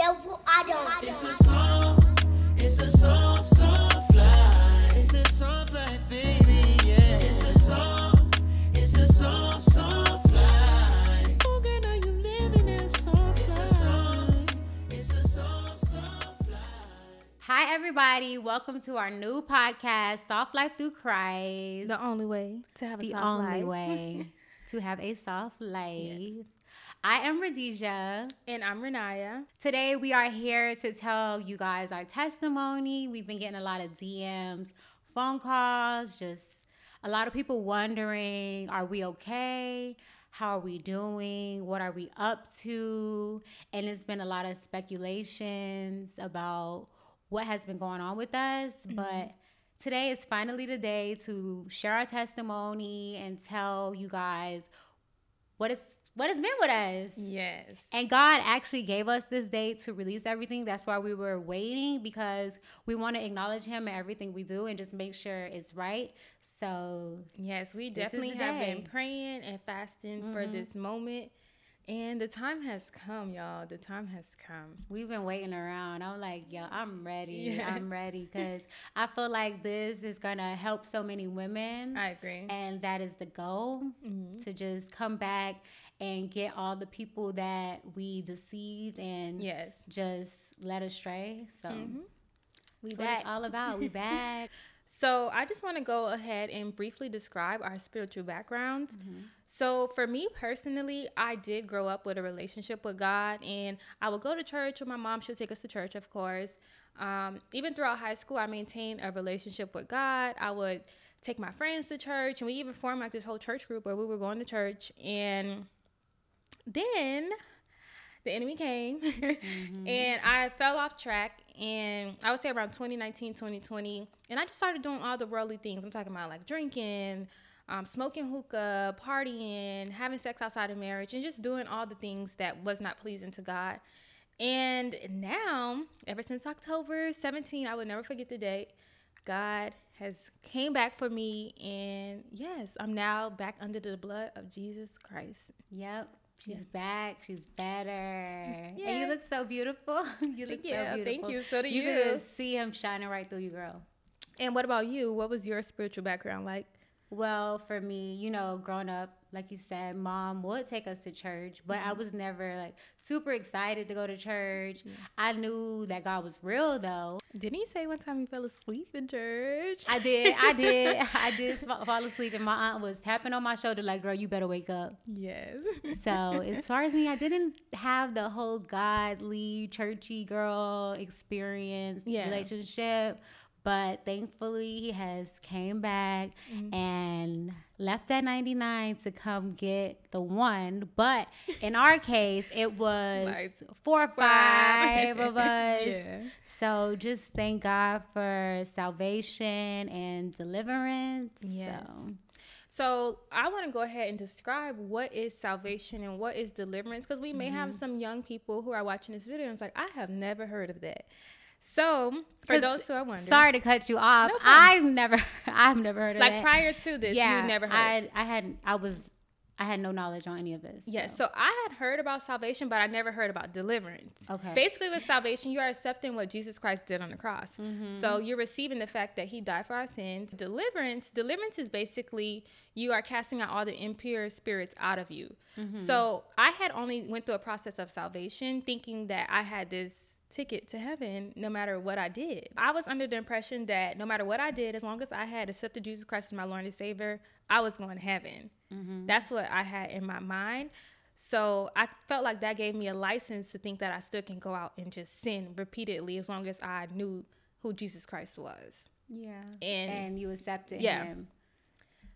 devil Adam. It's a song, it's a song, soft life. It's a soft life, baby, yeah. It's a song, it's a song, soft life. Oh, girl, now you living that soft It's a song, it's a song, soft life. Hi, everybody. Welcome to our new podcast, Soft Life Through Christ. The only way to have a The soft only way to have a soft life. I am Rhodesia. And I'm Renaya. Today, we are here to tell you guys our testimony. We've been getting a lot of DMs, phone calls, just a lot of people wondering are we okay? How are we doing? What are we up to? And it's been a lot of speculations about what has been going on with us. Mm-hmm. But today is finally the day to share our testimony and tell you guys what is what has been with us. Yes. And God actually gave us this date to release everything. That's why we were waiting because we want to acknowledge Him in everything we do and just make sure it's right. So, Yes, we definitely have been day. Mm-hmm. praying and fasting for this moment. And the time has come, y'all. The time has come. we've been waiting around. I'm like, yo, I'm ready. Yeah. I'm ready because I feel like this is going to help so many women. I agree. and that is the goal Mhm. to just come back and get all the people that we deceived and Yes. just led astray. So, Mhm. We that's it's back. all about. We back. So I just want to go ahead and briefly describe our spiritual backgrounds. So for me personally, I did grow up with a relationship with God, and I would go to church, or my mom should take us to church, of course. Um, even throughout high school, I maintained a relationship with God. I would take my friends to church, and we even formed like this whole church group where we were going to church. And then the enemy came and I fell off track and I would say around 2019, 2020. And I just started doing all the worldly things. I'm talking about like drinking, um, smoking hookah, partying, having sex outside of marriage, and just doing all the things that was not pleasing to God. And now, ever since October 17, I would never forget the date. God has came back for me, and yes, I'm now back under the blood of Jesus Christ. Yep. She's back. She's better. And Yeah. you look so beautiful. you look Yeah, so thank you. So do You you. can see him shining right through you, girl. And what about you? What was your spiritual background like? Well, for me, you know, growing up, like you said, mom would take us to church, but I mm-hmm. was never like super excited to go to church. I knew that God was real though. Didn't you say one time you fell asleep in church? I did, I did, I did fall asleep, and my aunt was tapping on my shoulder like, "Girl, you better wake up." yes. So as far as me, I didn't have the whole godly, churchy girl experience Yeah. relationship. But thankfully, he has came back Mm-hmm. and left at 99 to come get the one. But in our case, it was four or five of us. Yeah. So just thank God for salvation and deliverance. Yes. So. So I want to go ahead and describe what is salvation and what is deliverance because we may Mm-hmm. have some young people who are watching this video and it's like, I have never heard of that. So for those who are wondering, Sorry to cut you off. No. I've never, I've never heard of like that. prior to this, yeah, you never heard. I, I had, I was, I had no knowledge on any of this. Yes. So I had heard about salvation, but I never heard about deliverance. Okay. Basically, with salvation, you are accepting what Jesus Christ did on the cross. Mm-hmm. So you're receiving the fact that He died for our sins. Deliverance, deliverance is basically you are casting out all the impure spirits out of you. Mm-hmm. So I had only went through a process of salvation, thinking that I had this ticket to heaven no matter what I did. I was under the impression that no matter what I did, as long as I had accepted Jesus Christ as my Lord and Savior, I was going to heaven. Mm-hmm. That's what I had in my mind. So I felt like that gave me a license to think that I still can go out and just sin repeatedly as long as I knew who Jesus Christ was. yeah, And- and, you accepted Yeah. him.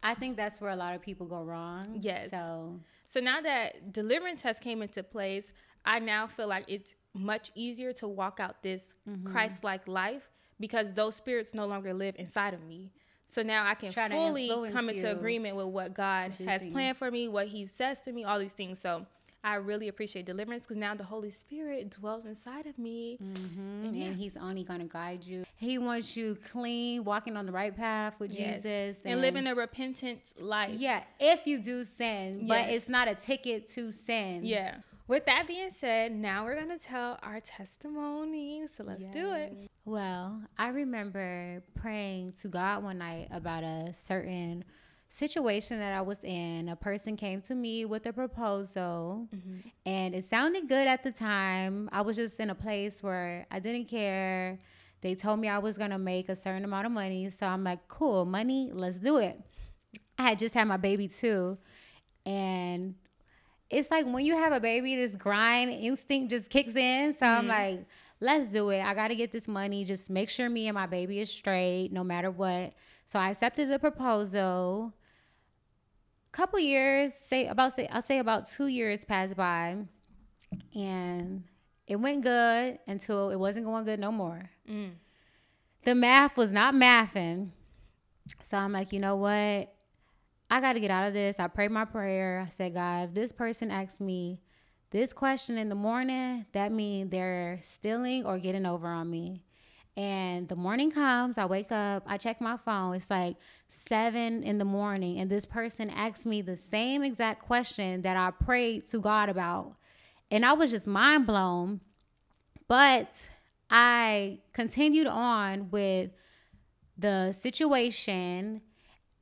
I think that's where a lot of people go wrong. Yes. So So now that deliverance has came into place, I now feel like it's much easier to walk out this Mm-hmm. Christ-like life because those spirits no longer live inside of me. So now I can Try fully come into agreement with what God to has planned for me, what He says to me, all these things. So I really appreciate deliverance because now the Holy Spirit dwells inside of me. Mhm, And yeah. and he's only gonna guide you. He wants you clean, walking on the right path with Yes. Jesus, and living a repentant life. Yeah, if you do sin, but it's not a ticket to sin. Yeah. With that being said, now we're gonna tell our testimony. So let's do it. Well, I remember praying to God one night about a certain situation that I was in. A person came to me with a proposal, mm-hmm. and it sounded good at the time. I was just in a place where I didn't care. They told me I was gonna make a certain amount of money, so I'm like, cool, money, let's do it. I had just had my baby too, and it's like when you have a baby, this grind instinct just kicks in. So mm-hmm. I'm like, let's do it. I got to get this money. Just make sure me and my baby is straight, no matter what. So I accepted the proposal. Couple years, say about say I'll say about two years passed by, and it went good until it wasn't going good no more. Mm. The math was not mathing. So I'm like, you know what? I got to get out of this. I prayed my prayer. I said, God, if this person asks me this question in the morning, that means they're stealing or getting over on me. And the morning comes, I wake up, I check my phone. It's like seven in the morning, and this person asked me the same exact question that I prayed to God about. And I was just mind blown. But I continued on with the situation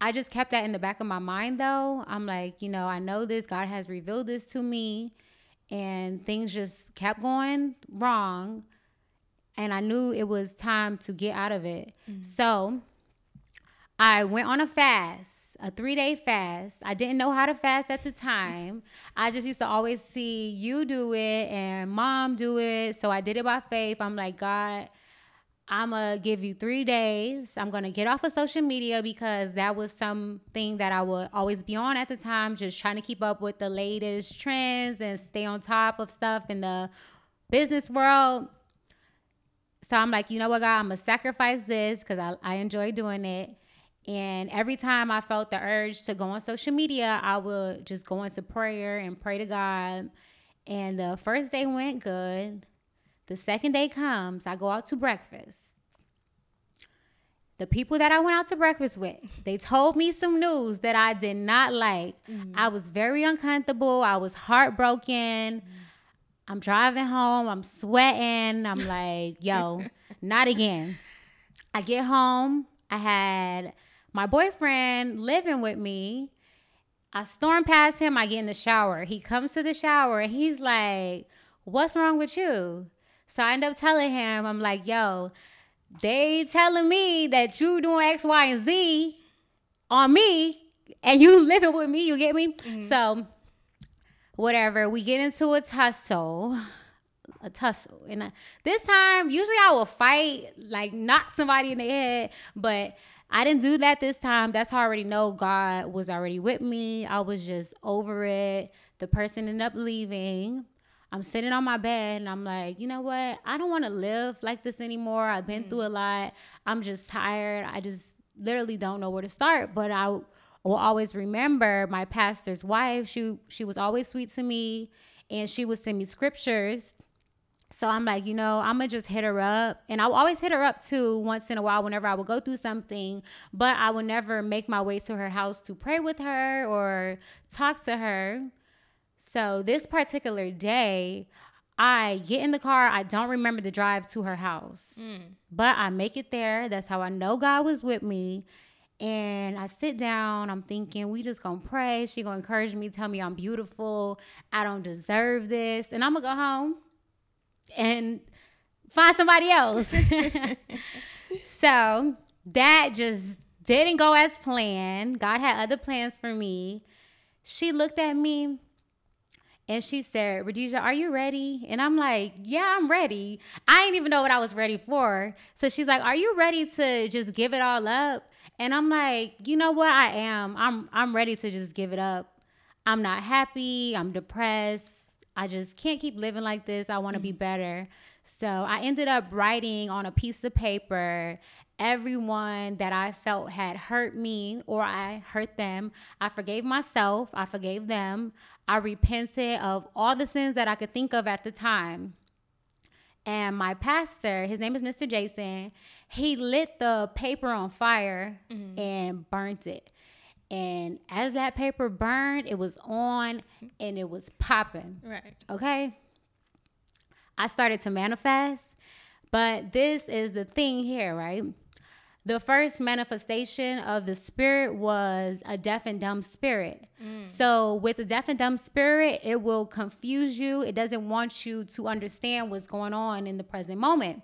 I just kept that in the back of my mind though. I'm like, you know, I know this. God has revealed this to me. And things just kept going wrong. And I knew it was time to get out of it. Mm-hmm. So I went on a fast, a three day fast. I didn't know how to fast at the time. I just used to always see you do it and mom do it. So I did it by faith. I'm like, God, I'm gonna give you three days. I'm gonna get off of social media because that was something that I would always be on at the time, just trying to keep up with the latest trends and stay on top of stuff in the business world. So I'm like, you know what, God, I'm gonna sacrifice this because I, I enjoy doing it. And every time I felt the urge to go on social media, I would just go into prayer and pray to God. And the first day went good. The second day comes, I go out to breakfast. The people that I went out to breakfast with, they told me some news that I did not like. Mm-hmm. I was very uncomfortable. I was heartbroken. Mm-hmm. I'm driving home. I'm sweating. I'm like, yo, not again. I get home. I had my boyfriend living with me. I storm past him. I get in the shower. He comes to the shower and he's like, What's wrong with you? So I end up telling him, I'm like, yo, they telling me that you doing X, Y, and Z on me, and you living with me. You get me? Mm-hmm. So whatever. We get into a tussle. A tussle. And I, this time, usually I will fight, like knock somebody in the head, but I didn't do that this time. That's how I already know God was already with me. I was just over it. The person ended up leaving. I'm sitting on my bed and I'm like, you know what? I don't want to live like this anymore. I've been mm. through a lot. I'm just tired. I just literally don't know where to start. But I will always remember my pastor's wife. She she was always sweet to me and she would send me scriptures. So I'm like, you know, I'm gonna just hit her up. And I'll always hit her up too once in a while whenever I would go through something. But I would never make my way to her house to pray with her or talk to her. So this particular day, I get in the car. I don't remember the drive to her house, mm. but I make it there. That's how I know God was with me. And I sit down. I'm thinking, we just gonna pray. She gonna encourage me, tell me I'm beautiful. I don't deserve this, and I'm gonna go home and find somebody else. so that just didn't go as planned. God had other plans for me. She looked at me and she said, Rhodesia, are you ready? And I'm like, yeah, I'm ready. I didn't even know what I was ready for. So she's like, are you ready to just give it all up? And I'm like, you know what? I am. I'm I'm ready to just give it up. I'm not happy. I'm depressed. I just can't keep living like this. I want to mm-hmm. be better. So I ended up writing on a piece of paper everyone that I felt had hurt me or I hurt them. I forgave myself. I forgave them. I repented of all the sins that I could think of at the time. And my pastor, his name is Mr. Jason, he lit the paper on fire mm-hmm. and burnt it. And as that paper burned, it was on and it was popping. Right. Okay. I started to manifest, but this is the thing here, right? The first manifestation of the spirit was a deaf and dumb spirit. Mm. So, with a deaf and dumb spirit, it will confuse you. It doesn't want you to understand what's going on in the present moment.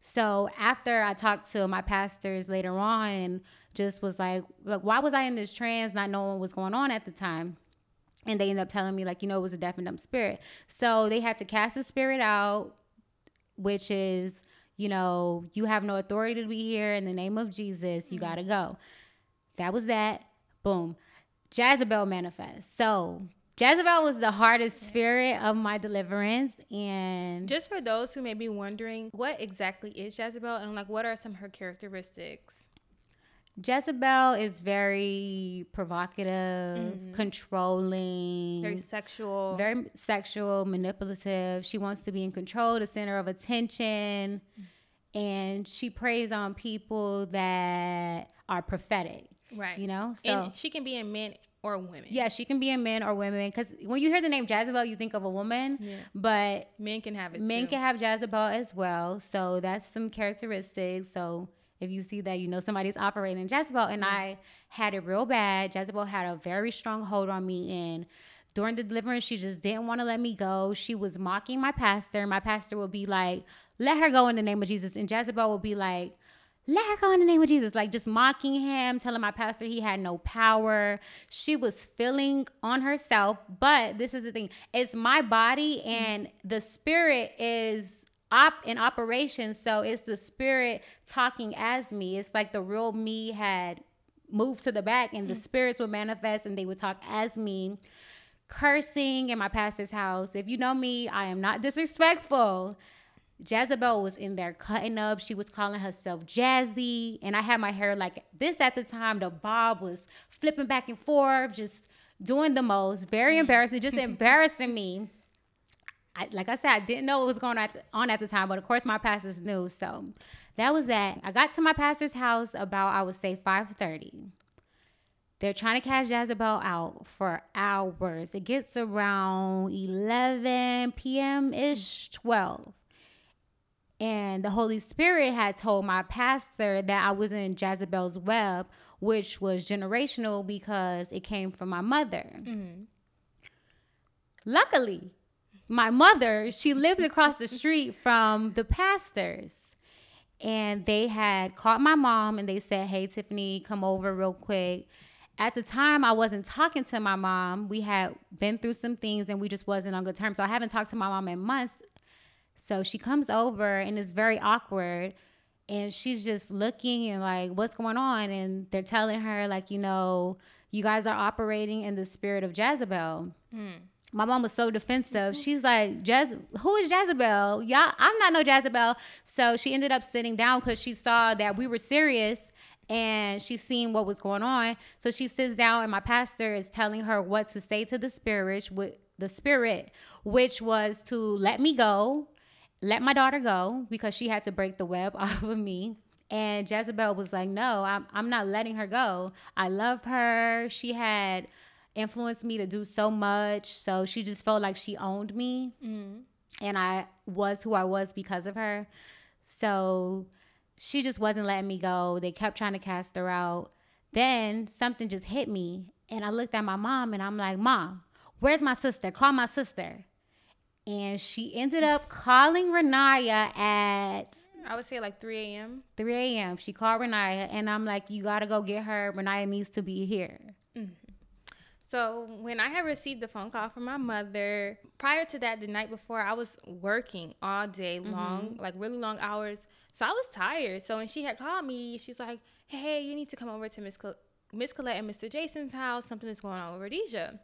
So, after I talked to my pastors later on and just was like, look, why was I in this trance not knowing what was going on at the time? And they ended up telling me, like, you know, it was a deaf and dumb spirit. So, they had to cast the spirit out, which is, you know, you have no authority to be here in the name of Jesus. You got to mm-hmm. go. That was that. Boom. Jezebel manifest. So Jezebel was the hardest spirit of my deliverance. And Just for those who may be wondering, what exactly is Jezebel and like what are some of her characteristics? Jezebel is very provocative, mm-hmm. controlling, Very sexual. very sexual, manipulative. She wants to be in control, the center of attention. Mm. And she preys on people that are prophetic. right. You know? So and she can be in men or women. Yeah, she can be a man or women. Because when you hear the name Jezebel, you think of a woman. Yeah. But Men can have it men too. can have Jezebel as well. So that's some characteristics. So if you see that, you know somebody's operating Jezebel. And I had it real bad. Jezebel had a very strong hold on me. And during the deliverance, she just didn't want to let me go. She was mocking my pastor. My pastor would be like, let her go in the name of Jesus. And Jezebel would be like, let her go in the name of Jesus. Like just mocking him, telling my pastor he had no power. She was feeling on herself. But this is the thing it's my body, mm-hmm. and the spirit is op in operation. So it's the spirit talking as me. It's like the real me had moved to the back, and the mm. spirits would manifest and they would talk as me. Cursing in my pastor's house. If you know me, I am not disrespectful. Jezebel was in there cutting up. She was calling herself Jazzy. And I had my hair like this at the time. The bob was flipping back and forth, just doing the most. Very mm. embarrassing, just embarrassing me. I, like I said, I didn't know what was going on at, the time, but of course my pastors knew. So that was that. I got to my pastor's house about, I would say, 5.30. They're trying to cast Jezebel out for hours. It gets around 11 p.m.-ish, 12 and the Holy Spirit had told my pastor that I was in Jezebel's web, which was generational because it came from my mother. Mm-hmm. Luckily, my mother, she lived across the street from the pastors. And they had caught my mom and they said, Hey, Tiffany, come over real quick. At the time, I wasn't talking to my mom. We had been through some things and we just wasn't on good terms. So I haven't talked to my mom in months. So she comes over and it's very awkward. And she's just looking and like, what's going on? And they're telling her, like, you know, you guys are operating in the spirit of Jezebel. Hmm. My mom was so defensive. Mm-hmm. She's like, Jez- who is Jezebel? Y'all, I'm not no Jezebel. So she ended up sitting down because she saw that we were serious and she seen what was going on. So she sits down and my pastor is telling her what to say to the spirit, with the spirit, which was to let me go, let my daughter go because she had to break the web off of me. And Jezebel was like, No, I'm, I'm not letting her go. I love her. She had influenced me to do so much. So she just felt like she owned me. Mm-hmm. And I was who I was because of her. So she just wasn't letting me go. They kept trying to cast her out. Then something just hit me. And I looked at my mom and I'm like, Mom, where's my sister? Call my sister. And she ended up calling Renaya at I would say like 3 a.m. 3 a.m. She called Renaya and I'm like, You gotta go get her. Renaya needs to be here. So when I had received the phone call from my mother, prior to that, the night before, I was working all day long, like really long hours. So I was tired. So when she had called me, she's like, "Hey, you need to come over to Miss Col- Miss Colette and Mr. Jason's house. Something is going on with Rhodesia."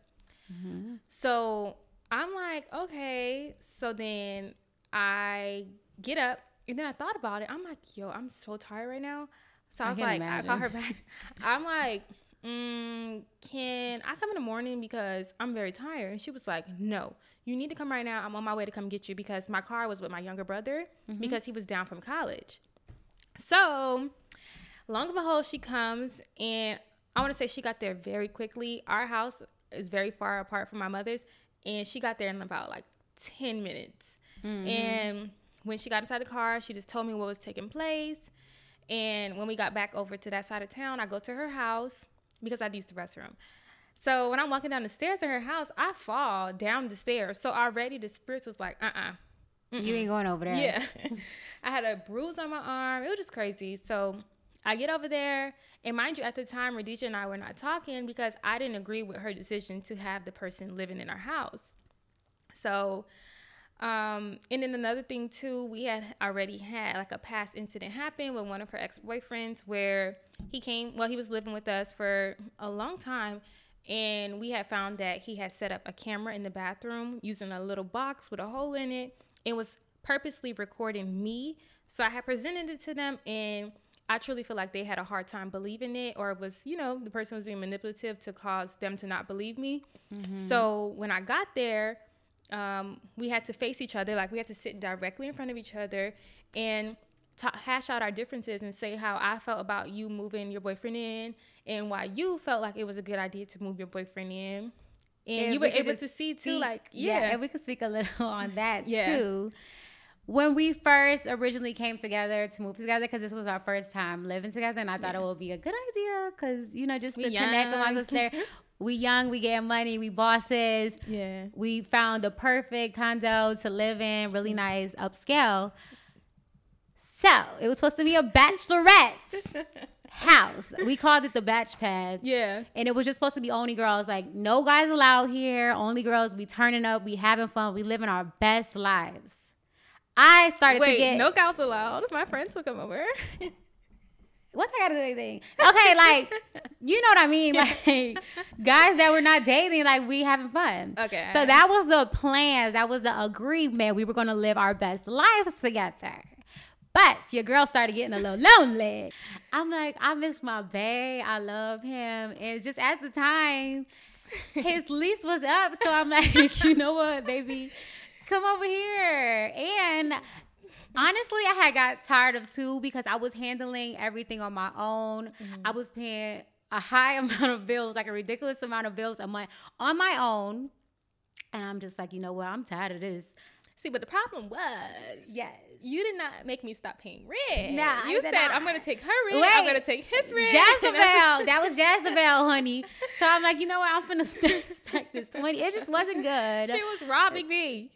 So I'm like, okay. So then I get up and then I thought about it. I'm like, yo, I'm so tired right now. So I was like, I call her back. I'm like, mm, can I come in the morning because I'm very tired? And she was like, no, you need to come right now. I'm on my way to come get you because my car was with my younger brother Mm-hmm. because he was down from college. So, long and behold, she comes and I want to say she got there very quickly. Our house is very far apart from my mother's, and she got there in about like 10 minutes. And when she got inside the car, she just told me what was taking place. And when we got back over to that side of town, I go to her house because I'd use the restroom. So when I'm walking down the stairs to her house, I fall down the stairs. So already the spirits was like, uh uh You ain't going over there. yeah. I had a bruise on my arm. It was just crazy. So I get over there. And mind you, at the time, Radisha and I were not talking because I didn't agree with her decision to have the person living in our house. So, um, and then another thing too, we had already had like a past incident happen with one of her ex boyfriends where he came, well, he was living with us for a long time. And we had found that he had set up a camera in the bathroom using a little box with a hole in it. It was purposely recording me. So I had presented it to them and I truly feel like they had a hard time believing it, or it was, you know, the person was being manipulative to cause them to not believe me. So when I got there, um, we had to face each other, like we had to sit directly in front of each other and ta hash out our differences and say how I felt about you moving your boyfriend in and why you felt like it was a good idea to move your boyfriend in. And If you were we able to see too, like, yeah, and we could speak a little on that Yeah. too. When we first originally came together to move together, because this was our first time living together, and I thought it would be a good idea, because you know, just We to connect with my young. we young, we get money, we bosses. yeah. We found the perfect condo to live in, really mm. nice, upscale. So it was supposed to be a bachelorette house. We called it the batch pad. Yeah. And it was just supposed to be only girls. Like, no guys allowed here. Only girls. We turning up. We having fun. We living our best lives. I started to Wait, get no cows allowed. My friends will come over. what I gotta do anything. Okay, like you know what I mean. Like guys that were not dating, like we having fun. Okay. So that was the plans. That was the agreement. We were gonna live our best lives together. But your girl started getting a little lonely. I'm like, I miss my bae. I love him. And just at the time, his lease was up. So I'm like, you know what, baby? Come over here. And honestly, I had got tired of two because I was handling everything on my own. I mm-hmm. was paying a high amount of bills, like a ridiculous amount of bills a month on my own. And I'm just like, you know what? I'm tired of this. See, but the problem was, Yes. you did not make me stop paying rent. Nah, you said did I'm gonna take her rent. I'm gonna take his rent. Jezebel. that was Jezebel, honey. So I'm like, you know what? I'm finna stack this 20. It just wasn't good. she was robbing me.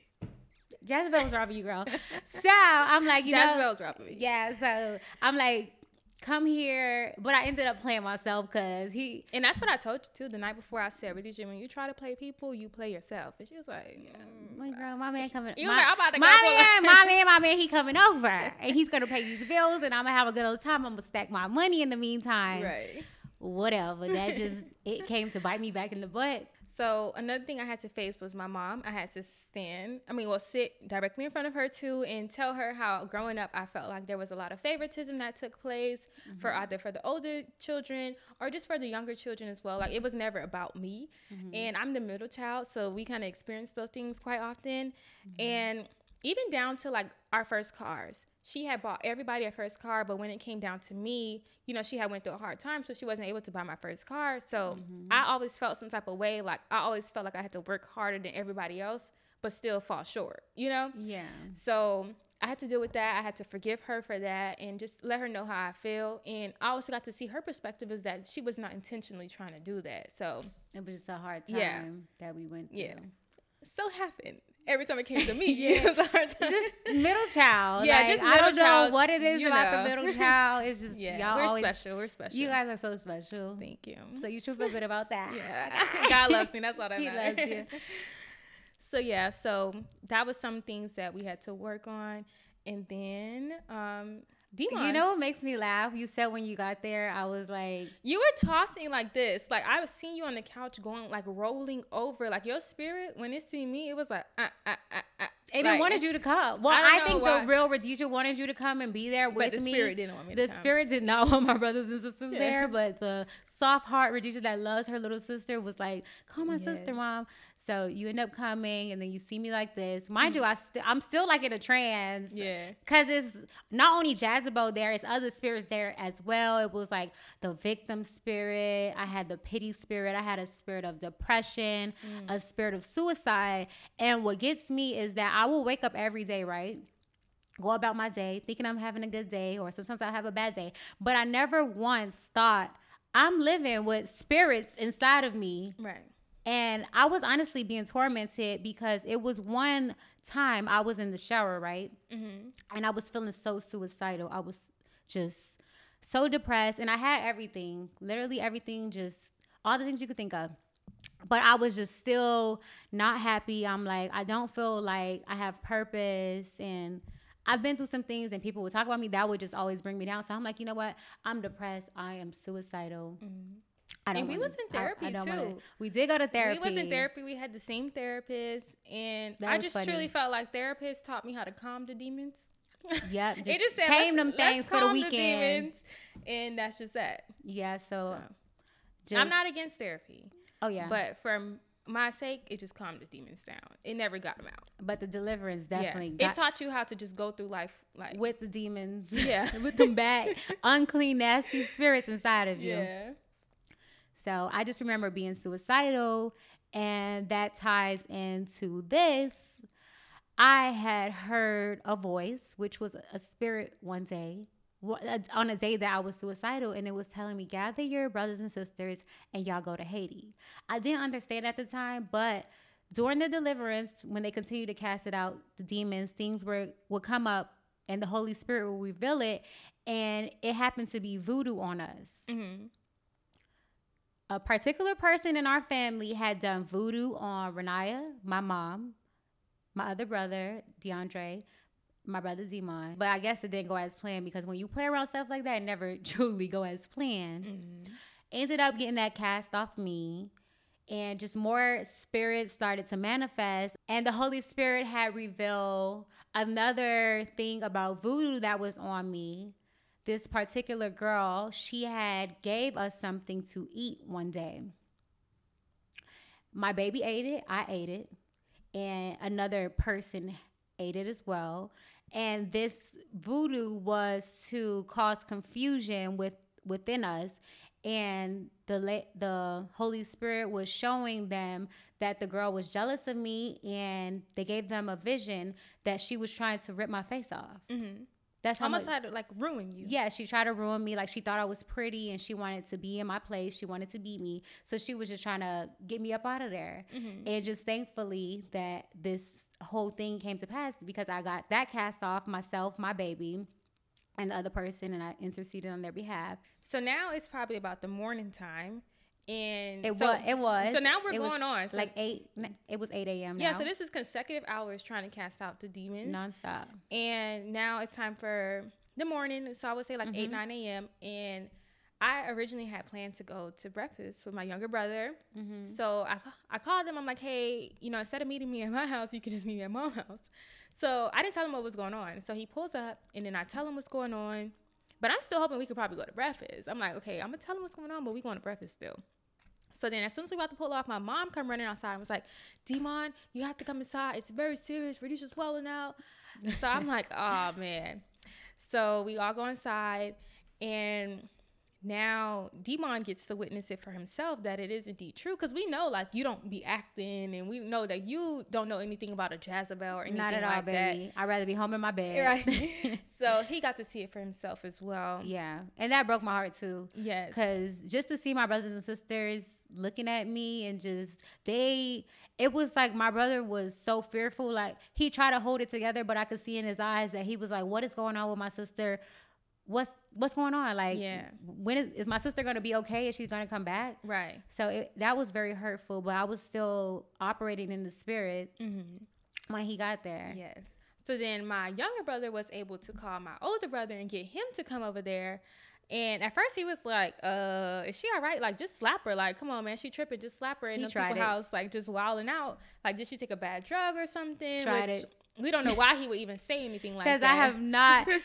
Jezebel was robbing you, girl. So I'm like, you Jezebel know. was robbing me. Yeah, so I'm like, come here. But I ended up playing myself because he, And that's what I told you too the night before. I said, Radisha, when you try to play people, you play yourself. And she was like, mm. my girl, my man coming. You my, like, I'm about to my go man, my man, my man, he coming over. And he's going to pay these bills and I'm going to have a good old time. I'm to stack my money in the meantime. right. Whatever. That just, it came to bite me back in the butt. So another thing I had to face was my mom. I had to stand, I mean, well, sit directly in front of her too, and tell her how growing up I felt like there was a lot of favoritism that took place mm-hmm. for either for the older children or just for the younger children as well. Like it was never about me, mm-hmm. and I'm the middle child, so we kind of experienced those things quite often, mm-hmm. and even down to like our first cars. She had bought everybody a first car, but when it came down to me, you know, she had went through a hard time, so she wasn't able to buy my first car. So mm-hmm. I always felt some type of way, like I always felt like I had to work harder than everybody else, but still fall short, you know? Yeah. So I had to deal with that. I had to forgive her for that and just let her know how I feel. And I also got to see her perspective is that she was not intentionally trying to do that. So It was just a hard time Yeah. that we went through. Yeah. so happened. Every time it came to me, it was a hard time. Just middle child. Yeah, Like, just I don't middle know child, what it is about know. the middle child. It's just yeah, y'all we're always special. We're special. You guys are so special. Thank you. So you should feel good about that. Yeah, God loves me. That's all that He matters. loves you. So yeah, so that was some things that we had to work on, and then um, Demon. You know what makes me laugh? You said when you got there, I was like, You were tossing like this. Like I was seeing you on the couch going like rolling over. Like your spirit when it see me, it was like uh, uh, uh, uh. they like, didn't wanted you to come. Well, I I, think why. the real Radisha wanted you to come and be there with But the me. spirit didn't want me The to come. spirit did not want my brothers and sisters Yeah. there, but the soft heart Radisha that loves her little sister was like, "Call my Yes. sister, mom." So you end up coming, and then you see me like this. Mind mm-hmm. you, I st- I'm still like in a trance. Yeah. Cause it's not only Jezebel there, it's other spirits there as well. It was like the victim spirit. I had the pity spirit. I had a spirit of depression, mm. a spirit of suicide. And what gets me is that I will wake up every day, right? Go about my day thinking I'm having a good day, or sometimes I'll have a bad day. But I never once thought I'm living with spirits inside of me Right. And I was honestly being tormented because it was one time I was in the shower, right? Mm-hmm. And I was feeling so suicidal. I was just so depressed. And I had everything, literally everything, just all the things you could think of. But I was just still not happy. I'm like, I don't feel like I have purpose. And I've been through some things, and people would talk about me. That would just always bring me down. So I'm like, you know what? I'm depressed. I am suicidal. Mm-hmm. I don't. And we was in I- I therapy, wanna- too. we did go to therapy. We was in therapy. We had the same therapist, and That I just funny. truly felt like therapists taught me how to calm the demons. Yep, it just just said tame them things for the weekend. demons, and that's just that. Yeah, so, So, just, I'm not against therapy, Oh yeah, but for my sake, it just calmed the demons down. It never got them out. but the deliverance definitely yeah. got it taught you how to just go through life like with the demons. Yeah. with them bad, unclean, nasty spirits inside of you. yeah. So I just remember being suicidal, and that ties into this. I had heard a voice, which was a spirit one day, uh, on a day that I was suicidal, and it was telling me, gather your brothers and sisters and y'all go to Haiti. I didn't understand at the time, but during the deliverance, when they continued to cast it out, the demons, things were would come up, and the Holy Spirit will reveal it, and it happened to be voodoo on us hmm a particular person in our family had done voodoo on Renaya, my mom, my other brother, DeAndre, my brother Demon. But I guess it didn't go as planned because when you play around stuff like that, it never truly go as planned. Mm-hmm. Ended up getting that cast off me. And just more spirits started to manifest. And the Holy Spirit had revealed another thing about voodoo that was on me this particular girl she had gave us something to eat one day. My baby ate it i ate it and another person ate it as well. And this voodoo was to cause confusion with within us and the the holy spirit was showing them that the girl was jealous of me and they gave them a vision that she was trying to rip my face off. Hmm that's how Almost much, had to like ruin you. yeah, she tried to ruin me. Like she thought I was pretty and she wanted to be in my place. She wanted to beat me. So she was just trying to get me up out of there. Mhm. And just thankfully that this whole thing came to pass because I got that cast off myself, my baby, and the other person, and I interceded on their behalf. So now it's probably about the morning time, and It so, was. It was. So now we're it going on. So like eight. It was eight a.m. yeah. So this is consecutive hours trying to cast out the demons, nonstop. and now it's time for the morning. So I would say like eight Mhm. nine a.m. And I originally had planned to go to breakfast with my younger brother. hmm So I, I called them. I'm like, hey, you know, instead of meeting me at my house, you could just meet me at mom's house. So I didn't tell him what was going on. So he pulls up, and then I tell him what's going on. But I'm still hoping we could probably go to breakfast. I'm like, okay, I'm gonna tell him what's going on, but we going to breakfast still. So then, as soon as we about to pull off, my mom come running outside and was like, Demon, you have to come inside. It's very serious. Radisha's swelling out. So I'm like, oh man. So we all go inside, and now Demon gets to witness it for himself that it is indeed true. Because we know, like, you don't be acting, and we know that you don't know anything about a Jezebel or anything Not at all, like that. baby. I'd rather be home in my bed. Right. so he got to see it for himself as well. yeah, and that broke my heart too. Yes. Cause just to see my brothers and sisters looking at me and just they, it was like my brother was so fearful. Like he tried to hold it together, but I could see in his eyes that he was like, "What is going on with my sister? What's what's going on? Like, Yeah. when is, is my sister gonna be okay? Is she gonna come back?" Right. So it, that was very hurtful. But I was still operating in the spirit Mm-hmm. when he got there. Yes. So then my younger brother was able to call my older brother and get him to come over there. And at first he was like, uh, is she all right? Like, just slap her. Like, come on, man. She tripping. Just slap her in He the people's house, like, just wilding out. Like, did she take a bad drug or something? Tried Which it. We don't know why he would even say anything like that. Because. I have not.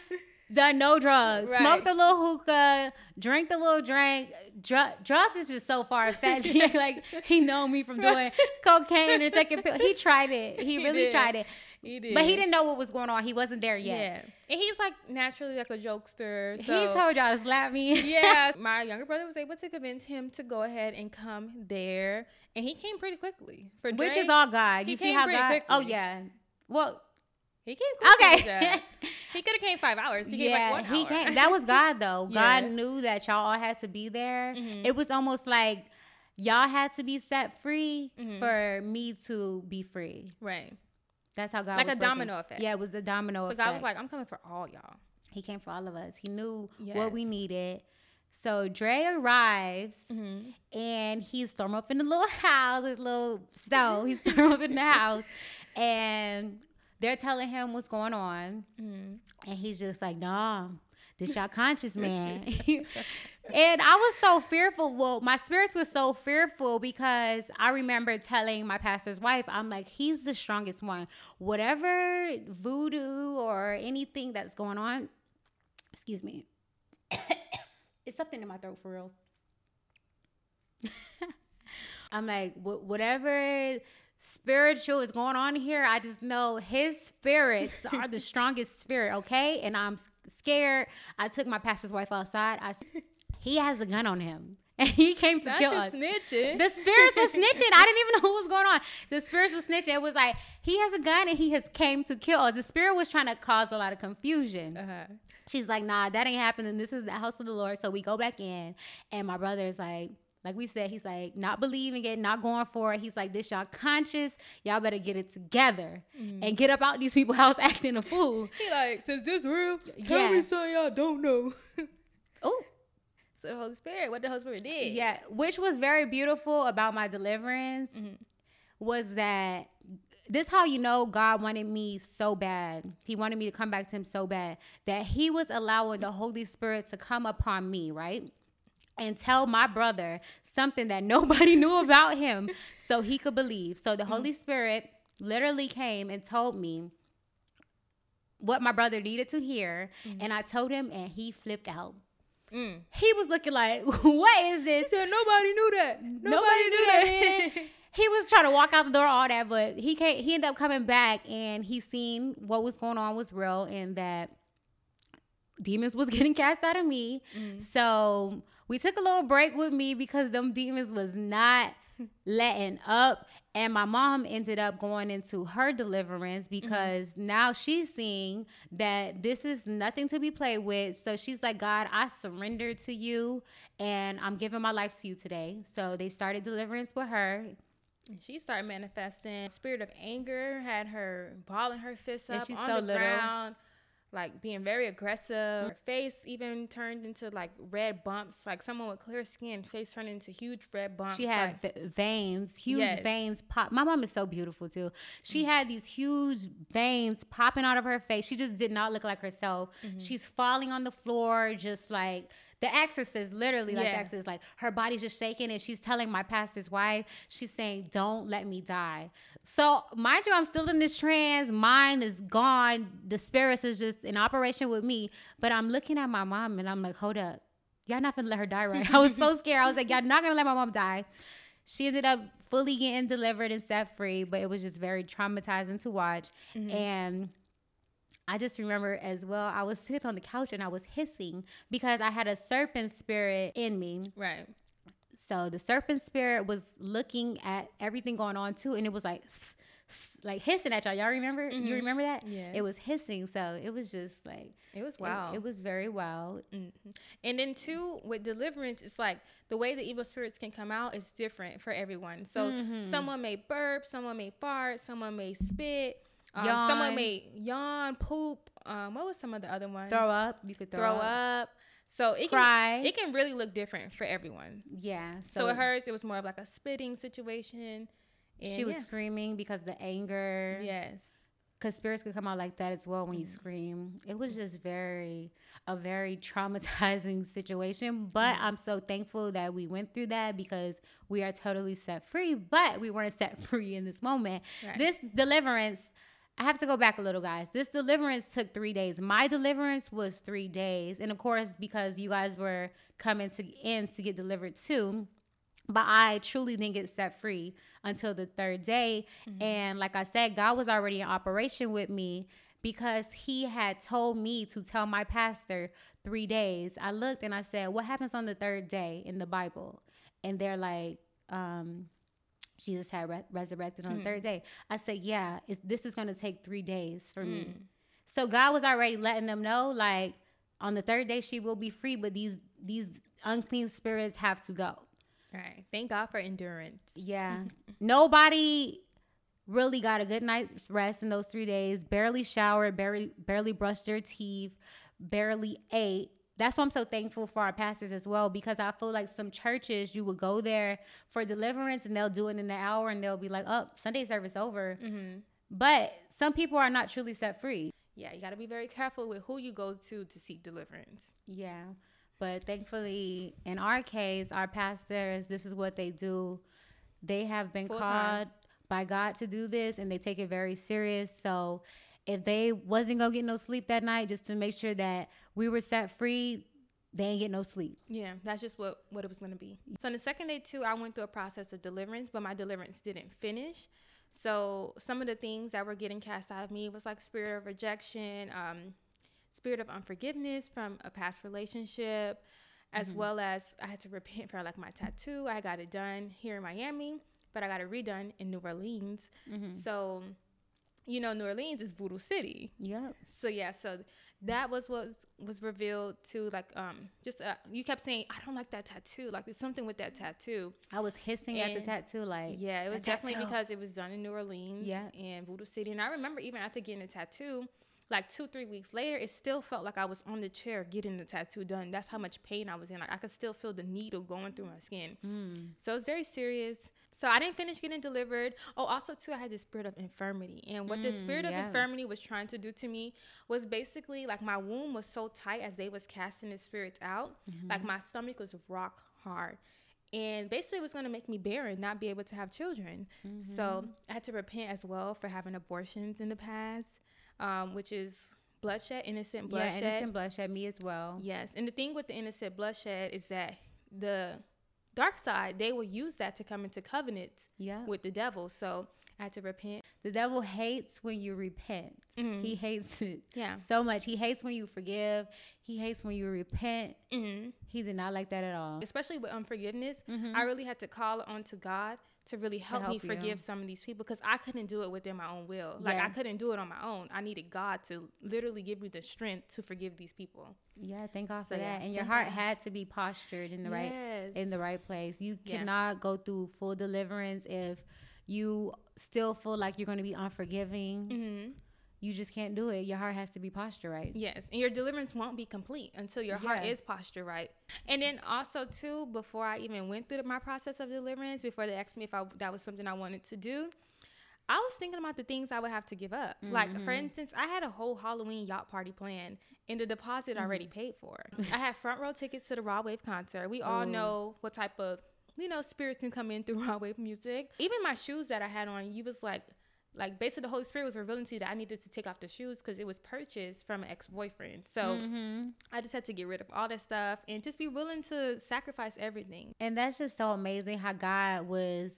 done no drugs, Right. smoked a little hookah, drink the little drink. Dr- drugs is just so far fetched. like he know me from doing cocaine or taking pills. He tried it. He, He really did. tried it, He did. but he didn't know what was going on. He wasn't there yet. Yeah. And he's like naturally like a jokester. He told y'all to slap me. yeah, my younger brother was able to convince him to go ahead and come there, and he came pretty quickly. For Which is all God. You see how God? Oh, quickly. Oh yeah. Well, he came quickly. okay. He could have came five hours. He came yeah, like one he hour. came. That was God though. Yeah. God knew that y'all all had to be there. Mhm. It was almost like y'all had to be set free Mhm. for me to be free. right. That's how God Like a working. domino effect. Yeah, it was a domino effect. So effect. God was like, "I'm coming for all y'all." he came for all of us. He knew what we needed. So Dre arrives Mm-hmm. and he storm up in the little house, his little stove. He storm up in the house, and they're telling him what's going on. Mm-hmm. And he's just like, nah, this y'all conscious, man. and I was so fearful. Well, my spirits was so fearful because I remember telling my pastor's wife, I'm like, he's the strongest one. Whatever voodoo or anything that's going on, excuse me. it's something in my throat for real. I'm like, whatever spiritual is going on here, I just know his spirits are the strongest spirit, okay? And I'm scared. I took my pastor's wife outside. I, he has a gun on him, and he came to Not kill us. snitching. The spirits were snitching. I didn't even know what was going on. The spirits were snitching. It was like he has a gun and he has came to kill us. The spirit was trying to cause a lot of confusion. uh-huh. She's like, nah, that ain't happening. This is the house of the Lord. So we go back in, and my brother is like, like we said, he's like, not believing it, not going for it. He's like, this y'all conscious. Y'all better get it together and get up out these people's house acting a fool. He like, since this real, tell Yeah. me something y'all don't know. Oh, so the Holy Spirit, what the Holy Spirit did. yeah. Which was very beautiful about my deliverance Mhm. was that this how you know God wanted me so bad. He wanted me to come back to him so bad that he was allowing the Holy Spirit to come upon me, right? And tell my brother something that nobody knew about him so he could believe. So the Holy Spirit literally came and told me what my brother needed to hear. And I told him, and he flipped out. Mm. He was looking like, what is this? said nobody knew that. Nobody knew that, man. he was trying to walk out the door, all that, but he can't. He ended up coming back, and he seen what was going on was real, and that demons was getting cast out of me. Mm. So we took a little break with me because them demons was not letting up. And my mom ended up going into her deliverance mm-hmm. because now she's seeing that this is nothing to be played with. So she's like, God, I surrender to you and I'm giving my life to you today. So they started deliverance with her. She started manifesting. Spirit of anger had her balling her fists up she's on so the little. ground, like being very aggressive. Her face even turned into like red bumps. Like someone with clear skin, face turned into huge red bumps. She had like, v- veins, huge Yes. veins pop. My mom is so beautiful too. She mm-hmm. had these huge veins popping out of her face. She just did not look like herself. Mm-hmm. She's falling on the floor, just like the exorcist, literally like the Yeah. exorcist. Like her body's just shaking, and she's telling my pastor's wife, she's saying, "Don't let me die." So mind you, I'm still in this trance. Mine is gone. The spirits is just in operation with me. But I'm looking at my mom, and I'm like, "Hold up." Y'all not gonna let her die, right? I was so scared. I was like, y'all not gonna let my mom die. She ended up fully getting delivered and set free, but it was just very traumatizing to watch. Mm-hmm. And I just remember as well, I was sitting on the couch and I was hissing because I had a serpent spirit in me. right. So the serpent spirit was looking at everything going on too, and it was like, like hissing at y'all. Y'all remember? You remember that? Yeah. It was hissing, so it was just like, It was it- wow. It, was very wild. Mhm. And then too, with deliverance, it's like the way the evil spirits can come out is different for everyone. So Mhm. someone may burp, someone may fart, someone may spit, um, Yawn. someone may yawn, poop. Um, what was some of the other ones? Throw up. You could throw, throw up. up. So it Cry. can it can really look different for everyone. Yeah. So, with hers, it was more of like a spitting situation. she was yeah. screaming because the anger. yes. Because spirits could come out like that as well when you scream. It was just very, a very traumatizing situation. But I'm so thankful that we went through that because we are totally set free. But we weren't set free in this moment. Right. This deliverance, I have to go back a little, guys. This deliverance took three days. My deliverance was three days. And of course, because you guys were coming to in to get delivered too. But I truly didn't get set free until the third day. Mm-hmm. And like I said, God was already in operation with me because he had told me to tell my pastor three days. I looked and I said, What happens on the third day in the Bible? And they're like, um, Jesus had re- resurrected on mm. the third day. I said, Yeah, this is going to take three days for mm. me. So God was already letting them know, like, on the third day she will be free, but these these unclean spirits have to go. Right. Thank God for endurance. Yeah. Nobody really got a good night's rest in those three days. Barely showered, barely barely brushed their teeth, barely ate. That's why I'm so thankful for our pastors as well because I feel like some churches you would go there for deliverance and they'll do it in the hour and they'll be like, "Oh, Sunday service over." Mm-hmm. But some people are not truly set free. Yeah, you got to be very careful with who you go to to seek deliverance. Yeah. But thankfully, in our case, our pastors, this is what they do. They have been Full called time by God to do this and they take it very serious. So if they wasn't gonna get no sleep that night just to make sure that we were set free, they ain't get no sleep. Yeah, that's just what what it was gonna be. So on the second day too, I went through a process of deliverance, but my deliverance didn't finish. So some of the things that were getting cast out of me was like spirit of rejection, um, spirit of unforgiveness from a past relationship, as mm-hmm. well as I had to repent for like my tattoo. I got it done here in Miami but I got it redone in New Orleans. Mm-hmm. So, you know, New Orleans is Voodoo City. Yeah. So yeah, so that was what was, was revealed to like um just uh, you kept saying I don't like that tattoo like there's something with that tattoo. I was hissing and at the tattoo like yeah it was definitely tattoo. because it was done in New Orleans yeah and Voodoo City and I remember even after getting a tattoo like two three weeks later it still felt like I was on the chair getting the tattoo done that's how much pain I was in like I could still feel the needle going through my skin mm. so it's very serious so I didn't finish getting delivered. Oh, also too, I had this spirit of infirmity, and what mm, the spirit yeah. of infirmity was trying to do to me was basically like my womb was so tight as they was casting the spirits out, mm-hmm. like my stomach was rock hard, and basically it was going to make me barren, not be able to have children. Mm-hmm. So I had to repent as well for having abortions in the past, um, which is bloodshed, innocent bloodshed. Yeah, innocent bloodshed. Me as well. Yes, and the thing with the innocent bloodshed is that the dark side, they will use that to come into covenant yeah. with the devil. So I had to repent. The devil hates when you repent. Mm-hmm. He hates it yeah. so much. He hates when you forgive. He hates when you repent. Mm-hmm. He did not like that at all. Especially with unforgiveness, mm-hmm. I really had to call on to God to really help, to help me forgive you. some of these people because I couldn't do it within my own will. Like yeah. I couldn't do it on my own. I needed God to literally give me the strength to forgive these people. Yeah, thank God so, for that. And your heart God. had to be postured in the yes. right in the right place. You cannot yeah. go through full deliverance if you still feel like you're going to be unforgiving. Mm-hmm you just can't do it. Your heart has to be posture right. Yes, and your deliverance won't be complete until your yeah. heart is posture right. And then also too, before I even went through my process of deliverance, before they asked me if I, that was something I wanted to do, I was thinking about the things I would have to give up. Mm-hmm. Like for mm-hmm. instance, I had a whole Halloween yacht party plan and the deposit mm-hmm. already paid for. I had front row tickets to the Rod Wave concert. We all Ooh. know what type of you know spirits can come in through Rod Wave music. Even my shoes that I had on, you was like like basically the Holy Spirit was revealing to you that I needed to take off the shoes because it was purchased from an ex boyfriend. So mm-hmm. I just had to get rid of all that stuff and just be willing to sacrifice everything. And that's just so amazing how God was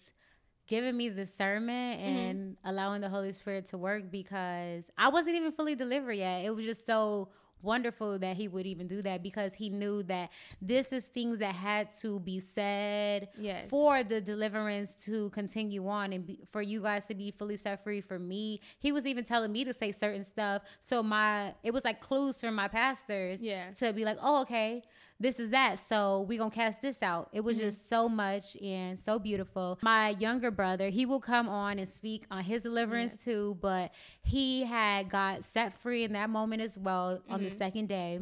giving me discernment mm-hmm. and mm-hmm. allowing the Holy Spirit to work because I wasn't even fully delivered yet. It was just so wonderful that he would even do that because he knew that this is things that had to be said yes. for the deliverance to continue on and be, for you guys to be fully set free for me. He was even telling me to say certain stuff. So my it was like clues from my pastors yeah. to be like oh okay this is that. So we gonna cast this out. It was mm-hmm. just so much and so beautiful. My younger brother, he will come on and speak on his deliverance yes. too, but he had got set free in that moment as well mm-hmm. on the mm-hmm. second day.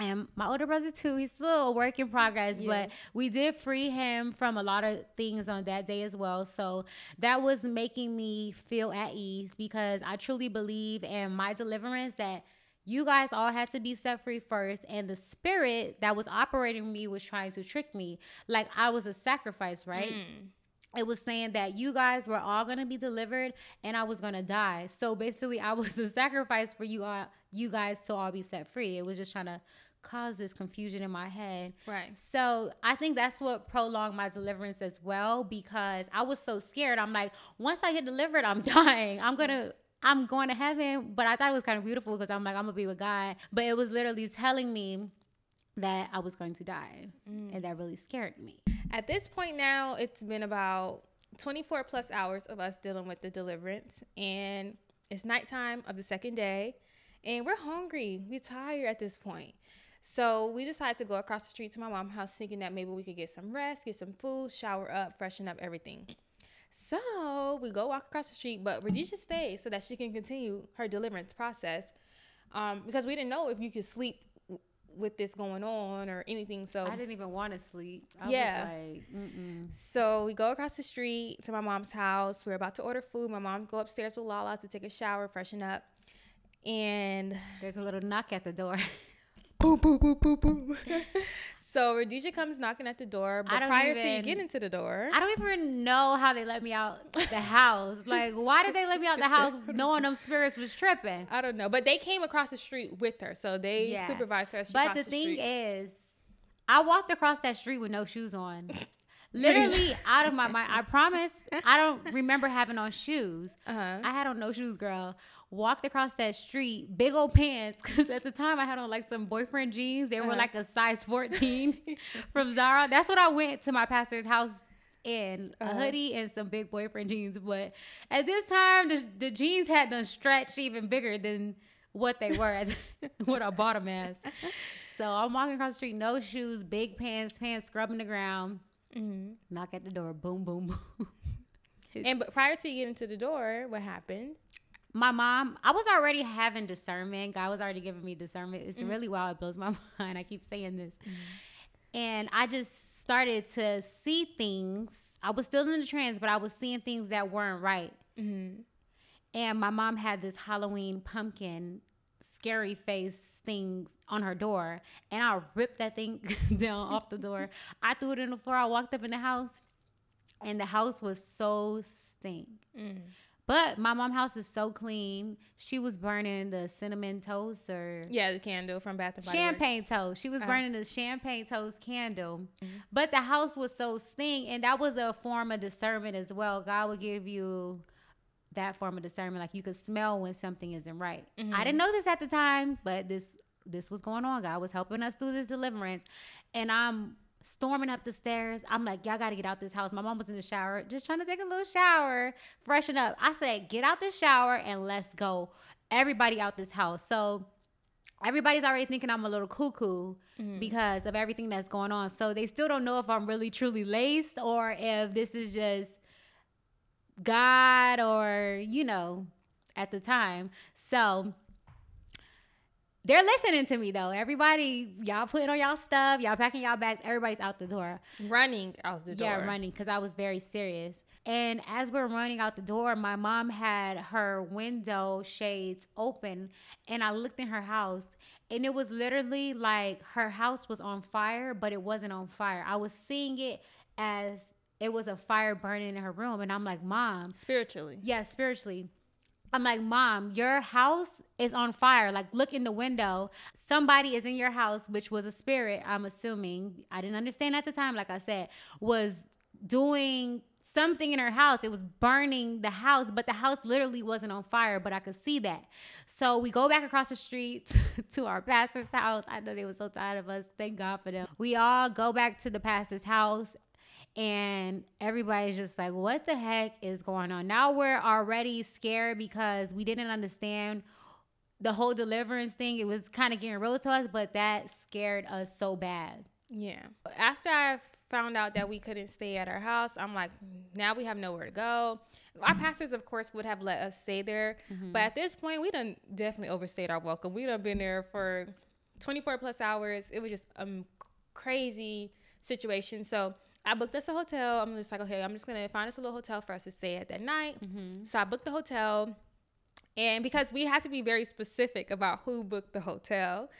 And my older brother too, he's still a work in progress, but we did free him from a lot of things on that day as well. So that was making me feel at ease because I truly believe in my deliverance that you guys all had to be set free first and the spirit that was operating me was trying to trick me like i was a sacrifice right mm. it was saying that you guys were all gonna be delivered and I was gonna die. So basically, I was a sacrifice for you all, you guys to all be set free. It was just trying to cause this confusion in my head. Right. So I think that's what prolonged my deliverance as well because I was so scared. I'm like, once I get delivered, I'm dying. I'm gonna. I'm going to heaven, but I thought it was kind of beautiful because I'm like, I'm gonna be with God. But it was literally telling me that I was going to die. Mm. And that really scared me. At this point now, it's been about 24 plus hours of us dealing with the deliverance, and it's nighttime of the second day, and we're hungry. We're tired at this point. So we decided to go across the street to my mom's house, thinking that maybe we could get some rest, get some food, shower up, freshen up everything. So we go walk across the street, but Radisha stays so that she can continue her deliverance process, um, because we didn't know if you could sleep w- with this going on or anything. So I didn't even want to sleep. I Yeah. was like, mm-mm. so we go across the street to my mom's house. We're about to order food. My mom go upstairs with Lala to take a shower, freshen up, and There's a little knock at the door. boom, boom, boom, boom, boom. so Radisha comes knocking at the door, but prior to you even- getting to the door, I don't even know how they let me out the house. Like, why did they let me out the house knowing them spirits was tripping? I don't know, but they came across the street with her, so they Yeah. supervised her. As she But crossed the thing is, I walked across that street with no shoes on. Literally out of my mind. I promise I don't remember having on shoes. uh-huh. I had on no shoes, girl. Walked across that street, big old pants, because at the time I had on like some boyfriend jeans. They were Uh-huh. like a size 14 from Zara. That's what I went to my pastor's house in a Uh-huh. hoodie and some big boyfriend jeans. But at this time, the, the jeans had done stretched even bigger than what they were, at, what I bought them as. So I'm walking across the street, no shoes, big pants, pants scrubbing the ground. Mhm. Knock at the door, boom, boom, boom. And but prior to you getting to the door, what happened? My mom, I was already having discernment. God was already giving me discernment. It's really wild. It blows my mind. I keep saying this. And I just started to see things. I was still in the trance, but I was seeing things that weren't right. Mm-hmm. And my mom had this Halloween pumpkin scary face thing on her door. And I ripped that thing down off the door. I threw it in the floor. I walked up in the house. And the house was so stink. Mm. But my mom's house is so clean. She was burning the cinnamon toast or Yeah, the candle from Bath and Body Works. champagne toast. She was Uh-huh. burning the champagne toast candle. But the house was so stink, and that was a form of discernment as well. God would give you that form of discernment, like you could smell when something isn't right. I didn't know this at the time, but this this was going on. God was helping us through this deliverance, and I'm storming up the stairs. I'm like, y'all got to get out this house. My mom was in the shower, just trying to take a little shower, freshen up. I said, get out the shower and let's go. Everybody out this house. So everybody's already thinking I'm a little cuckoo mm-hmm. because of everything that's going on. So they still don't know if I'm really truly laced or if this is just God or, you know, at the time. So they're listening to me though. Everybody, y'all putting on y'all stuff, y'all packing y'all bags, everybody's out the door. running out the door. Yeah, running because I was very serious. And as we're running out the door, my mom had her window shades open, and I looked in her house, and it was literally like her house was on fire, but it wasn't on fire. I was seeing it as it was a fire burning in her room, and I'm like, Mom, Spiritually. yeah, spiritually. I'm like, Mom, your house is on fire. Like, look in the window. Somebody is in your house, which was a spirit, I'm assuming. I didn't understand at the time, like I said, was doing something in her house. It was burning the house, but the house literally wasn't on fire, but I could see that. So we go back across the street to our pastor's house. I know they were so tired of us. Thank God for them. We all go back to the pastor's house and everybody's just like, what the heck is going on? Now we're already scared because we didn't understand the whole deliverance thing. It was kind of getting real to us, but that scared us so bad. Yeah. After I found out that we couldn't stay at our house, I'm like, now we have nowhere to go. Our pastors, of course, would have let us stay there, but at this point, we done definitely overstayed our welcome. We done been there for 24 plus hours. It was just a um, crazy situation. So I booked us a hotel. I'm just like, okay, I'm just gonna find us a little hotel for us to stay at that night. Mm-hmm. So I booked the hotel, and because we had to be very specific about who booked the hotel,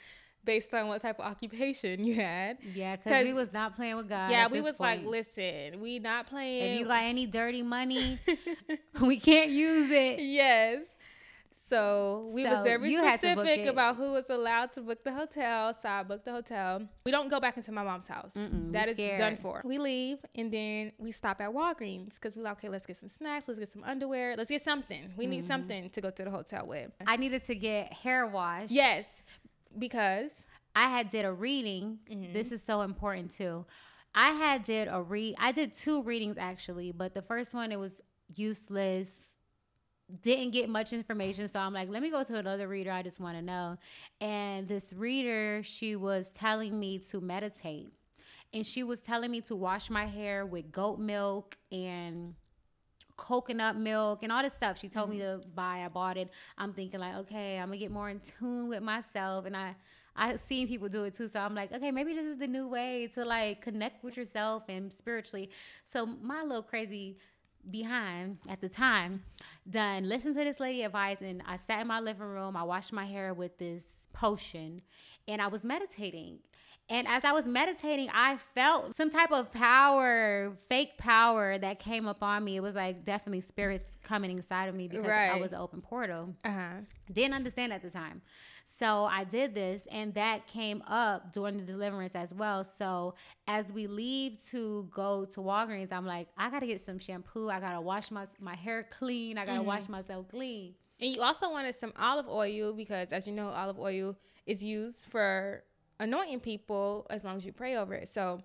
based on what type of occupation you had. Yeah, because we was not playing with God. yeah, we was like, listen, we not playing. if you got any dirty money, we can't use it. yes. So we was very you had to book specific about who was allowed to book the hotel. So I booked the hotel. We don't go back into my mom's house. Mm-mm, That is done for. We leave and then we stop at Walgreens because we like, okay, let's get some snacks, let's get some underwear, let's get something. We Mm-hmm. need something to go to the hotel with. I needed to get hair wash. Yes, because I had did a reading. Mm-hmm. This is so important too. I had did a read. I did two readings actually, but the first one it was useless. Didn't get much information, so I'm like, let me go to another reader. I just want to know. And this reader, she was telling me to meditate, and she was telling me to wash my hair with goat milk and coconut milk and all this stuff. She told me mm-hmm. to buy i bought it. I'm thinking like okay i'm gonna get more in tune with myself. And i i've seen people do it too so i'm like okay maybe this is the new way to like connect with yourself and spiritually. So my little crazy behind at the time done listened to this lady advice and i sat in my living room i washed my hair with this potion and i was meditating and as I was meditating, I felt some type of power, fake power that came up on me. It was like definitely spirits coming inside of me because I was an open portal. uh huh. Didn't understand at the time. So I did this, and that came up during the deliverance as well. So as we leave to go to Walgreens, I'm like, I gotta get some shampoo. I gotta wash my my hair clean. I gotta wash mm-hmm. myself clean. And you also wanted some olive oil because, as you know, olive oil is used for anointing people as long as you pray over it. So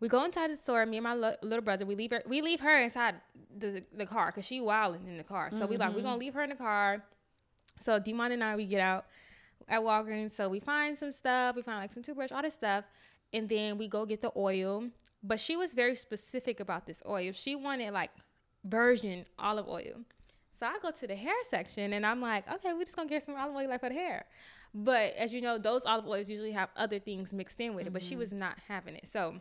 we go inside the store. Me and my lo- little brother, we leave her. We leave her inside the, the car because she wilding in the car. So we like we're mm-hmm. gonna leave her in the car. So Demon and I we get out at Walgreens. So we find some stuff. We find like some toothbrush, all this stuff, and then we go get the oil. But she was very specific about this oil. She wanted like virgin olive oil. So I go to the hair section and I'm like, okay, we're just gonna get some olive oil like for the hair. But as you know, those olive oils usually have other things mixed in with it, but she mm-hmm. was not having it. So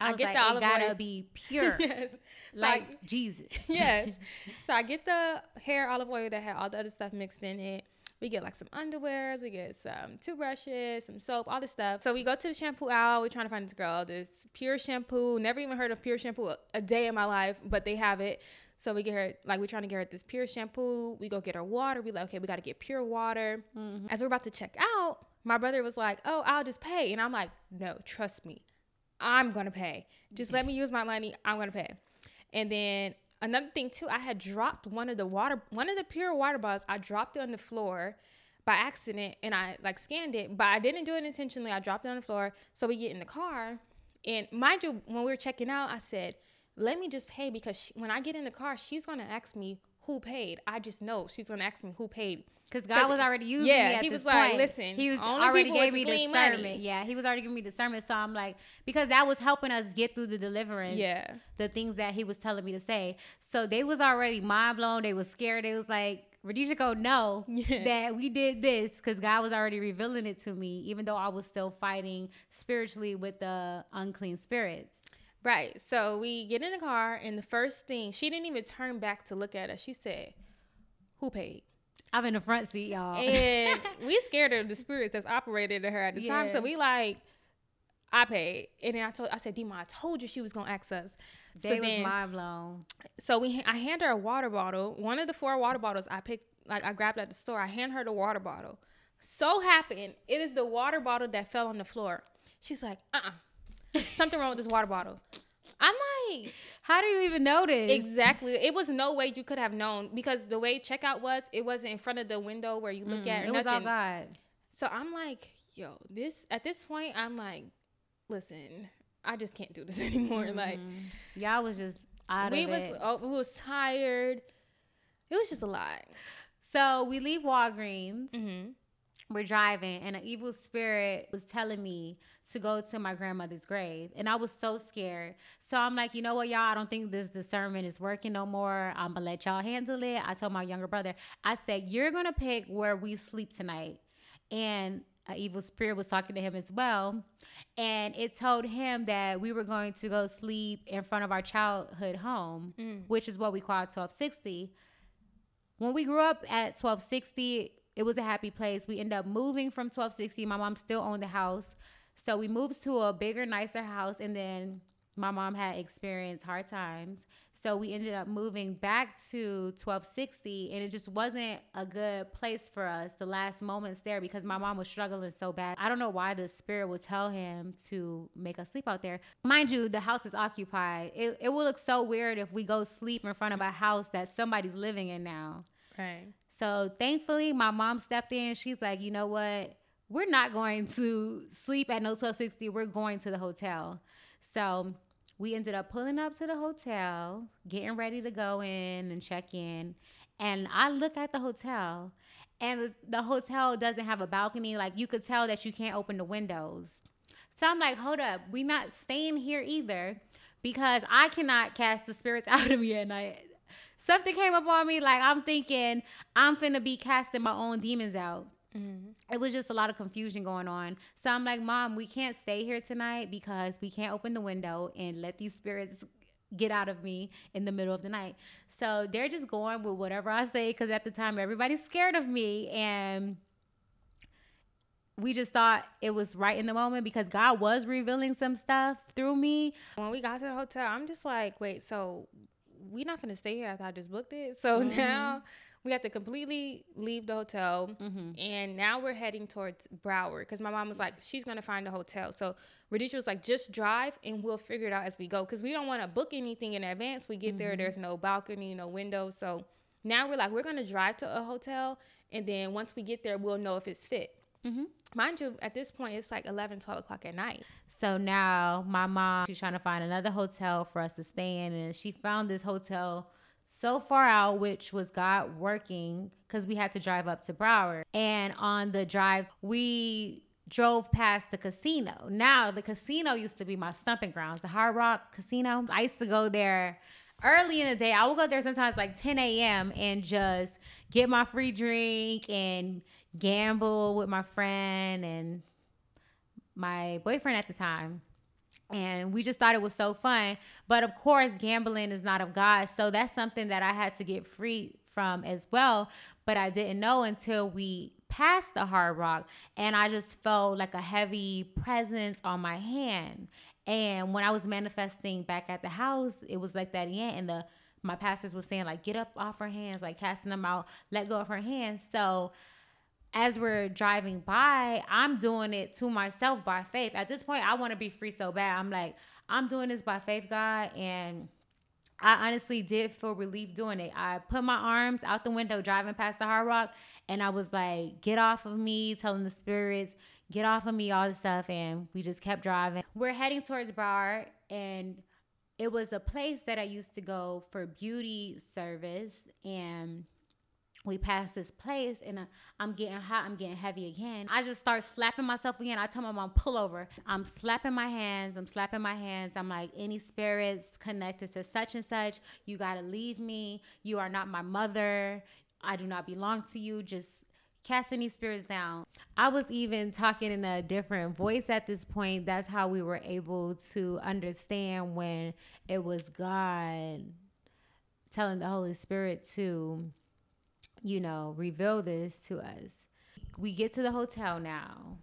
I, I get like, the olive gotta oil. be pure, yes. So I- like Jesus. yes. So I get the hair olive oil that had all the other stuff mixed in it. We get like some underwears, we get some toothbrushes, some soap, all this stuff. So we go to the shampoo aisle. We're trying to find this girl, this pure shampoo. Never even heard of pure shampoo a, a day in my life, but they have it. So we get her, like, we're trying to get her this pure shampoo. We go get her water. We like, okay, we got to get pure water. Mm-hmm. As we're about to check out, my brother was like, oh, I'll just pay. And I'm like, no, trust me. I'm gonna pay. Just let me use my money. I'm gonna pay. And then another thing too, I had dropped one of the water, one of the pure water bottles. I dropped it on the floor by accident, and I like scanned it, but I didn't do it intentionally. I dropped it on the floor. So we get in the car, and mind you, when we were checking out, I said, "Let me just pay because she, when I get in the car, she's gonna ask me who paid. I just know she's gonna ask me who paid." Because God was already using yeah, me at he this was like, point. "Listen, he was already gave me clean money." discernment. Yeah, he was already giving me discernment. So I'm like, because that was helping us get through the deliverance. Yeah. the things that he was telling me to say. So they was already mind blown. They was scared. They was like, Radisha go know Yeah. that we did this because God was already revealing it to me, even though I was still fighting spiritually with the unclean spirits. Right. So we get in the car, and the first thing she didn't even turn back to look at us. She said, "Who paid?" I'm in the front seat, y'all. And we scared of the spirits that's operated in her at the time. So we like, I paid, and then I told, I said, "Dima, I told you she was gonna ask us." they so was then, mind blown. so we, I hand her a water bottle. One of the four water bottles I picked, like I grabbed at the store. I hand her the water bottle. So happened, it is the water bottle that fell on the floor. She's like, "Uh, uh something wrong with this water bottle." I'm like, How do you even notice? Exactly. It was no way you could have known because the way checkout was, it wasn't in front of the window where you look at Mm, it or was all. God. So I'm like, yo, this at this point, I'm like, listen, I just can't do this anymore. Like Y'all was just out we of was it. oh, we was tired. It was just a lot. So we leave Walgreens. Mm-hmm. We're driving, and an evil spirit was telling me to go to my grandmother's grave, and I was so scared. So I'm like, you know what, y'all? I don't think this discernment is working no more. I'm gonna let y'all handle it. I told my younger brother, I said, you're gonna pick where we sleep tonight, and an evil spirit was talking to him as well, and it told him that we were going to go sleep in front of our childhood home, mm. which is what we call 1260 when we grew up at 1260 it was a happy place. We ended up moving from 1260. My mom still owned the house. So we moved to a bigger, nicer house. And then my mom had experienced hard times. So we ended up moving back to 1260, and it just wasn't a good place for us the last moments there because my mom was struggling so bad. I don't know why the spirit would tell him to make us sleep out there. Mind you, the house is occupied. It, it will look so weird if we go sleep in front of a house that somebody's living in now. Right. So thankfully, my mom stepped in. She's like, you know what? We're not going to sleep at no 1260. We're going to the hotel. So we ended up pulling up to the hotel, getting ready to go in and check in. And I look at the hotel, and the hotel doesn't have a balcony. Like you could tell that you can't open the windows. So I'm like, hold up, we not staying here either because I cannot cast the spirits out of me at night. Something came up on me, like I'm thinking I'm finna be casting my own demons out. Mm-hmm. It was just a lot of confusion going on. So I'm like, Mom, we can't stay here tonight because we can't open the window and let these spirits get out of me in the middle of the night. So they're just going with whatever I say because at the time everybody's scared of me and we just thought it was right in the moment because God was revealing some stuff through me. When we got to the hotel, I'm just like, wait, so we not gonna stay here. I thought I just booked it. So mm-hmm. now we have to completely leave the hotel mm-hmm. and now we're heading towards broward because my mom was like she's gonna find a hotel so Radisha was like just drive and we'll figure it out as we go because we don't want to book anything in advance we get mm-hmm. there there's no balcony no window so now we're like we're gonna drive to a hotel and then once we get there we'll know if it's fit Mm-hmm. Mind you, at this point, it's like 11, 12 o'clock at night. So now my mom, she's trying to find another hotel for us to stay in. And she found this hotel so far out, which was God working because we had to drive up to Broward. And on the drive, we drove past the casino. Now, the casino used to be my stumping grounds, the Hard Rock Casino. I used to go there early in the day. I would go there sometimes like 10 a.m. and just get my free drink and gamble with my friend and my boyfriend at the time. And we just thought it was so fun. But of course gambling is not of god. So that's something that i had to get free from as well. But i didn't know until we passed the hard rock. And i just felt like a heavy presence on my hand. And when i was manifesting back at the house it was like that again. And the my pastors was saying like get up off her hands like casting them out let go of her hands. So as we're driving by, I'm doing it to myself by faith. At this point, I want to be free so bad. I'm like, I'm doing this by faith, God. And I honestly did feel relief doing it. I put my arms out the window driving past the Hard Rock, and I was like, get off of me, telling the spirits, get off of me, all this stuff. And we just kept driving. We're heading towards Broward, and it was a place that I used to go for beauty service. And we pass this place and uh, I'm getting hot, I'm getting heavy again. I just start slapping myself again. I tell my mom, pull over. I'm slapping my hands, I'm slapping my hands. I'm like, any spirits connected to such and such, you gotta leave me. You are not my mother. I do not belong to you. Just cast any spirits down. I was even talking in a different voice at this point. That's how we were able to understand when it was God telling the Holy Spirit to you know, reveal this to us. We get to the hotel now.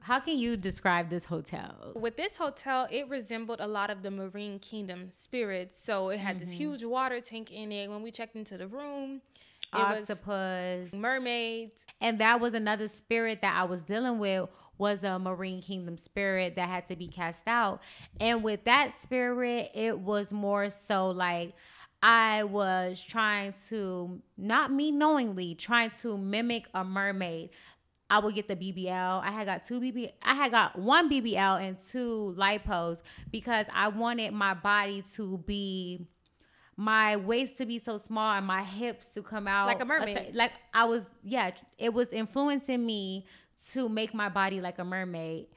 How can you describe this hotel? With this hotel, it resembled a lot of the Marine Kingdom spirits. So it had mm-hmm. this huge water tank in it. When we checked into the room, it octopus, mermaids, and that was another spirit that I was dealing with was a marine kingdom spirit that had to be cast out. And with that spirit, it was more so like I was trying to, not me knowingly, trying to mimic a mermaid. I would get the BBL. I had got two BB. I had got one BBL and two lipos because I wanted my body to be, my waist to be so small and my hips to come out like a mermaid. Like I was, yeah. It was influencing me to make my body like a mermaid,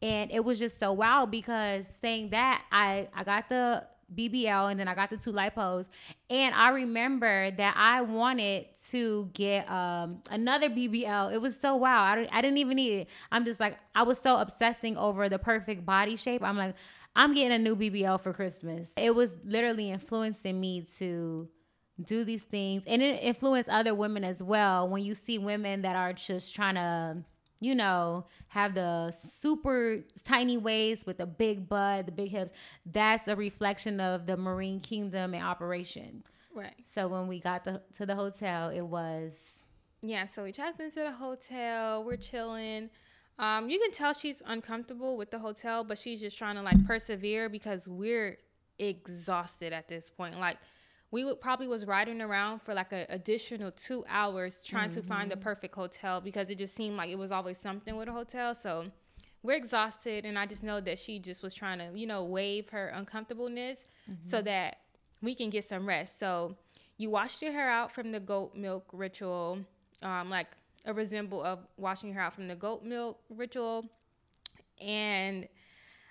and it was just so wild because saying that I I got the BBL and then I got the two lipos. And I remember that I wanted to get um, another BBL. It was so wow. I, I didn't even need it. I'm just like, I was so obsessing over the perfect body shape. I'm like, I'm getting a new BBL for Christmas. It was literally influencing me to do these things and it influence other women as well when you see women that are just trying to you know have the super tiny waist with the big butt the big hips that's a reflection of the marine kingdom in operation Right. so when we got the, to the hotel it was Yeah, so we checked into the hotel. We're chilling. Um, you can tell she's uncomfortable with the hotel, but she's just trying to like persevere because we're exhausted at this point. Like we would probably was riding around for like an additional two hours trying to find the perfect hotel because it just seemed like it was always something with a hotel. So we're exhausted, and I just know that she just was trying to, you know, waive her uncomfortableness so that we can get some rest. So you washed your hair out from the goat milk ritual, um, like a resemble of washing your hair out from the goat milk ritual, and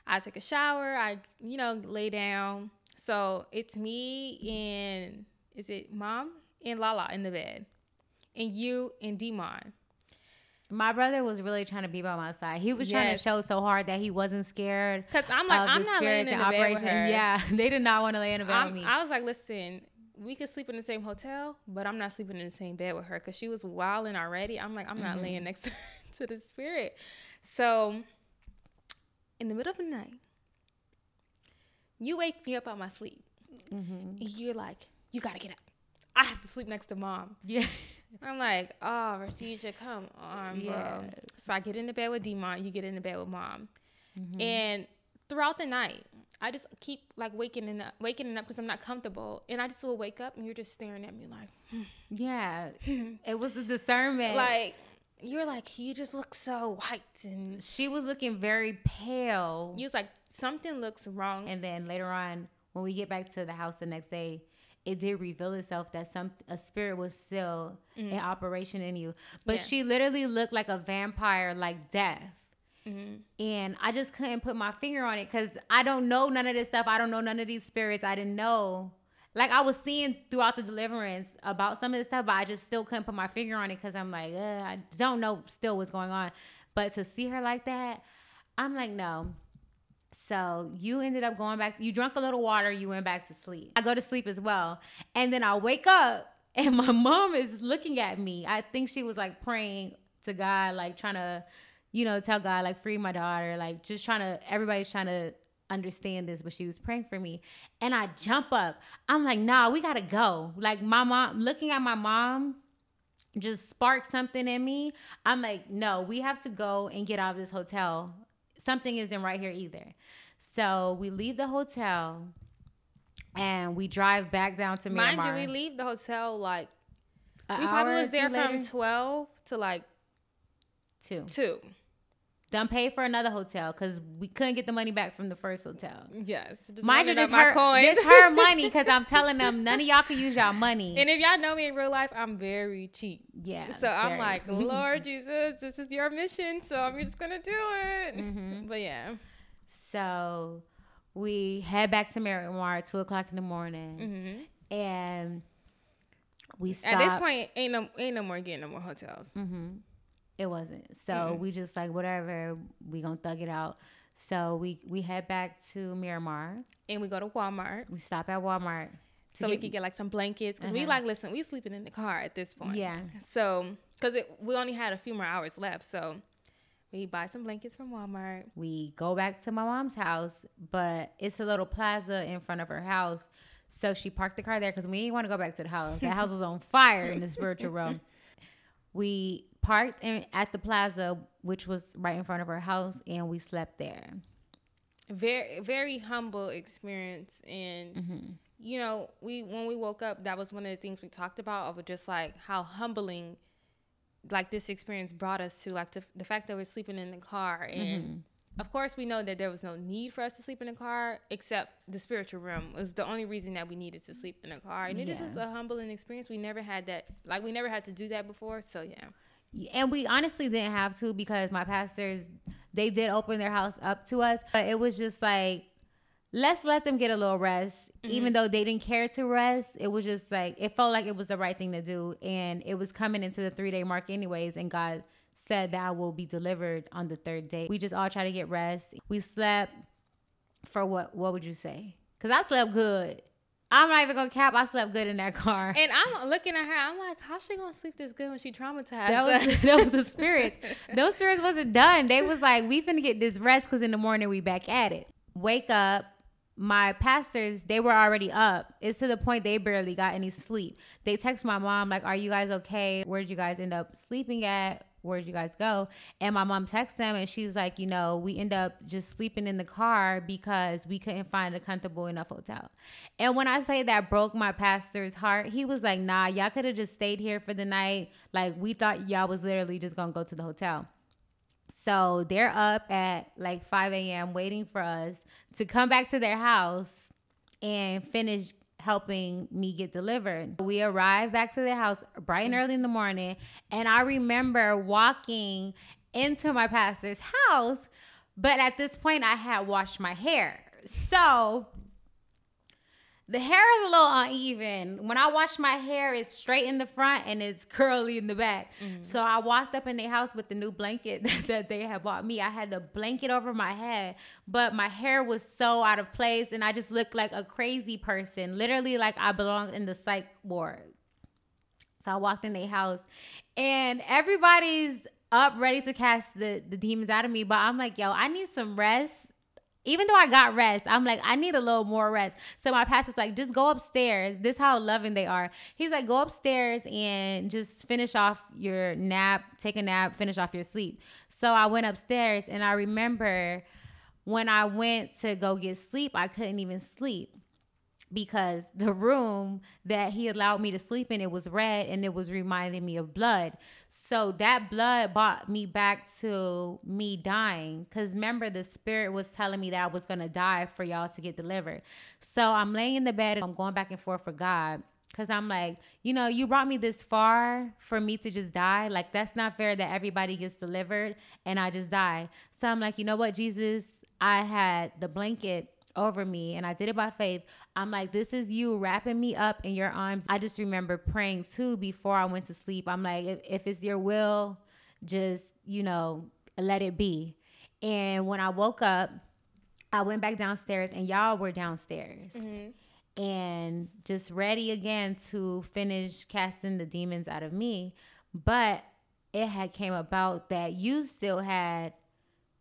I took a shower. I, you know, lay down. So it's me and is it mom and Lala in the bed, and you and Demon. my brother was really trying to be by my side he was trying to show so hard that he wasn't scared Cause I'm like, I'm not laying in the bed with her. yeah they did not want to lay in the bed I'm- with me I was like, listen, we could sleep in the same hotel, but I'm not sleeping in the same bed with her because she was wilding already. I'm like, I'm not Mm-hmm. laying next to, to the spirit. So, in the middle of the night, you wake me up out my sleep. Mm-hmm. And you're like, you gotta get up. I have to sleep next to mom. yeah I'm like, oh, Rashida, come on, bro. Yeah. So I get in the bed with Demon. You get in the bed with mom. Mm-hmm. And throughout the night, I just keep like waking up, waking up because I'm not comfortable. And I just will wake up and you're just staring at me like, yeah it was the discernment like you're like, you just look so white. And she was looking very pale you was like, something looks wrong. and then later on when we get back to the house the next day it did reveal itself that some a spirit was still in operation in you but Mm-hmm. Yeah. she literally looked like a vampire like death Mm-hmm. and i just couldn't put my finger on it because i don't know none of this stuff i don't know none of these spirits i didn't know like i was seeing throughout the deliverance about some of this stuff but i just still couldn't put my finger on it because i'm like i don't know still what's going on but to see her like that i'm like no so you ended up going back. You drank a little water. You went back to sleep. I go to sleep as well, and then I wake up, and my mom is looking at me. I think she was like praying to God, like trying to, you know, tell God like free my daughter, like just trying to. Everybody's trying to understand this, but she was praying for me, and I jump up. I'm like, nah, we gotta go. Like my mom, looking at my mom just sparked something in me. I'm like, no, we have to go and get out of this hotel. Something isn't right here either. So we leave the hotel and we drive back down to Mind Miramar. you, we leave the hotel like, An we probably was there two from later? 12 to like two. 2. Done pay for another hotel because we couldn't get the money back from the first hotel. Yes. Mind you, this my her, this her money because I'm telling them none of y'all can use y'all money. And if y'all know me in real life, I'm very cheap. yeah. So I'm like, Lord Jesus, this is your mission, so I'm just gonna do it. Mm-hmm. But yeah, So we head back to Miramar at two o'clock in the morning, and we stop. Mm-hmm. at this point, ain't no ain't no more getting no more hotels. Mm-hmm. It wasn't. So we just like whatever. We gonna thug it out. So we we head back to Miramar. And we go to Walmart We stop at Walmart. so we get- could get like some blankets because we Uh-huh. like listen, we sleeping in the car at this point. Yeah. So because we only had a few more hours left, so we buy some blankets from Walmart. we go back to my mom's house, but it's a little plaza in front of her house. So she parked the car there because we didn't want to go back to the house. That house was on fire in the spiritual realm. We parked in, at the plaza, which was right in front of her house, and we slept there. Very very humble experience, and Mm-hmm. you know, we when we woke up, that was one of the things we talked about of just like how humbling like this experience brought us to like to, the fact that we're sleeping in the car and Mm-hmm. of course we know that there was no need for us to sleep in the car except the spiritual realm it was the only reason that we needed to sleep in the car and it was just was a humbling experience we never had that like we never had to do that before so yeah and we honestly didn't have to because my pastors they did open their house up to us but it was just like let's let them get a little rest. Mm-hmm. Even though they didn't care to rest it was just like it felt like it was the right thing to do and it was coming into the three day mark anyways and god said that I will be delivered on the third day. We just all try to get rest. We slept for what what would you say? Because i slept good I'm not even gonna cap. I slept good in that car. And I'm looking at her. I'm like, how's she gonna sleep this good when she traumatized? that was that was the spirits. Those spirits wasn't done. They was like, we finna get this rest because in the morning we back at it. Wake up. My pastors, they were already up. It's to the point they barely got any sleep. They text my mom like, "Are you guys okay? Where'd you guys end up sleeping at? Where'd you guys go?" And my mom texted them, and she's like, "You know, we end up just sleeping in the car because we couldn't find a comfortable enough hotel." And when I say that broke my pastor's heart, he was like, "Nah, y'all could have just stayed here for the night. Like we thought y'all was literally just gonna go to the hotel." So they're up at like 5 a.m. waiting for us to come back to their house and finish helping me get delivered. We arrived back to the house bright and early in the morning, and I remember walking into my pastor's house, but at this point I had washed my hair. So the hair is a little uneven. When I wash my hair, it's straight in the front and it's curly in the back. Mm-hmm. So I walked up in their house with the new blanket that they had bought me. I had the blanket over my head, but my hair was so out of place and I just looked like a crazy person, literally like I belonged in the psych ward. So I walked in their house and everybody's up ready to cast the, the demons out of me. But I'm like, yo, I need some rest. Even though I got rest, I'm like, I need a little more rest. So my pastor's like, just go upstairs. This how loving they are. He's like, go upstairs and just finish off your nap, take a nap, finish off your sleep. So I went upstairs and I remember when I went to go get sleep, I couldn't even sleep because the room that he allowed me to sleep in it was red and it was reminding me of blood. So that blood brought me back to me dying because remember the spirit was telling me that i was going to die for y'all to get delivered. So i'm laying in the bed and i'm going back and forth for god because i'm like you know you brought me this far for me to just die. Like that's not fair that everybody gets delivered and i just die. So i'm like you know what jesus? I had the blanket over me and I did it by faith. I'm like, this is you wrapping me up in your arms. I just remember praying too before I went to sleep. I'm like, if, if it's your will, just, you know, let it be. And when I woke up, I went back downstairs and y'all were downstairs. Mm-hmm. And just ready again to finish casting the demons out of me. But it had came about that you still had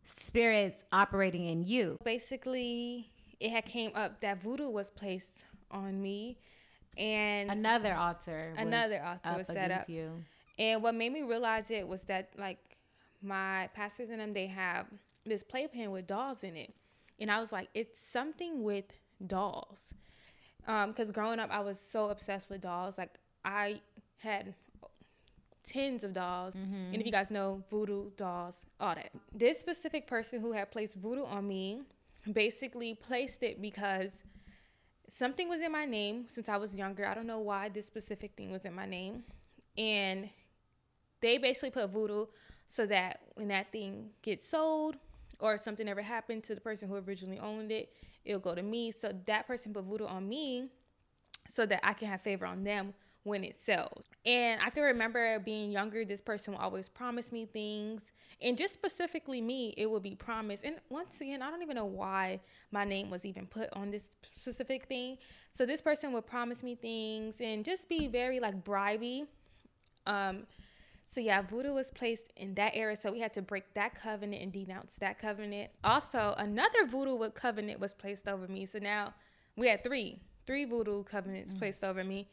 spirits operating in you. Basically, it had came up that voodoo was placed on me, and Another altar. was another altar was set up. you. And what made me realize it was that like my pastors and them they have this playpen with dolls in it, and I was like, it's something with dolls, um, because growing up I was so obsessed with dolls. Like I had tens of dolls, mm-hmm. and if you guys know voodoo dolls, all that. This specific person who had placed voodoo on me basically placed it because something was in my name since I was younger. I don't know why this specific thing was in my name. And they basically put voodoo so that when that thing gets sold or if something ever happened to the person who originally owned it, it'll go to me. So that person put voodoo on me so that I can have favor on them when it sells. And I can remember being younger, this person would always promise me things. And just specifically me, it would be promised. And once again, I don't even know why my name was even put on this specific thing. So this person would promise me things and just be very like bribey. Um, so yeah, voodoo was placed in that area, so we had to break that covenant and denounce that covenant. Also, another voodoo with covenant was placed over me. So now we had three, three voodoo covenants placed over me.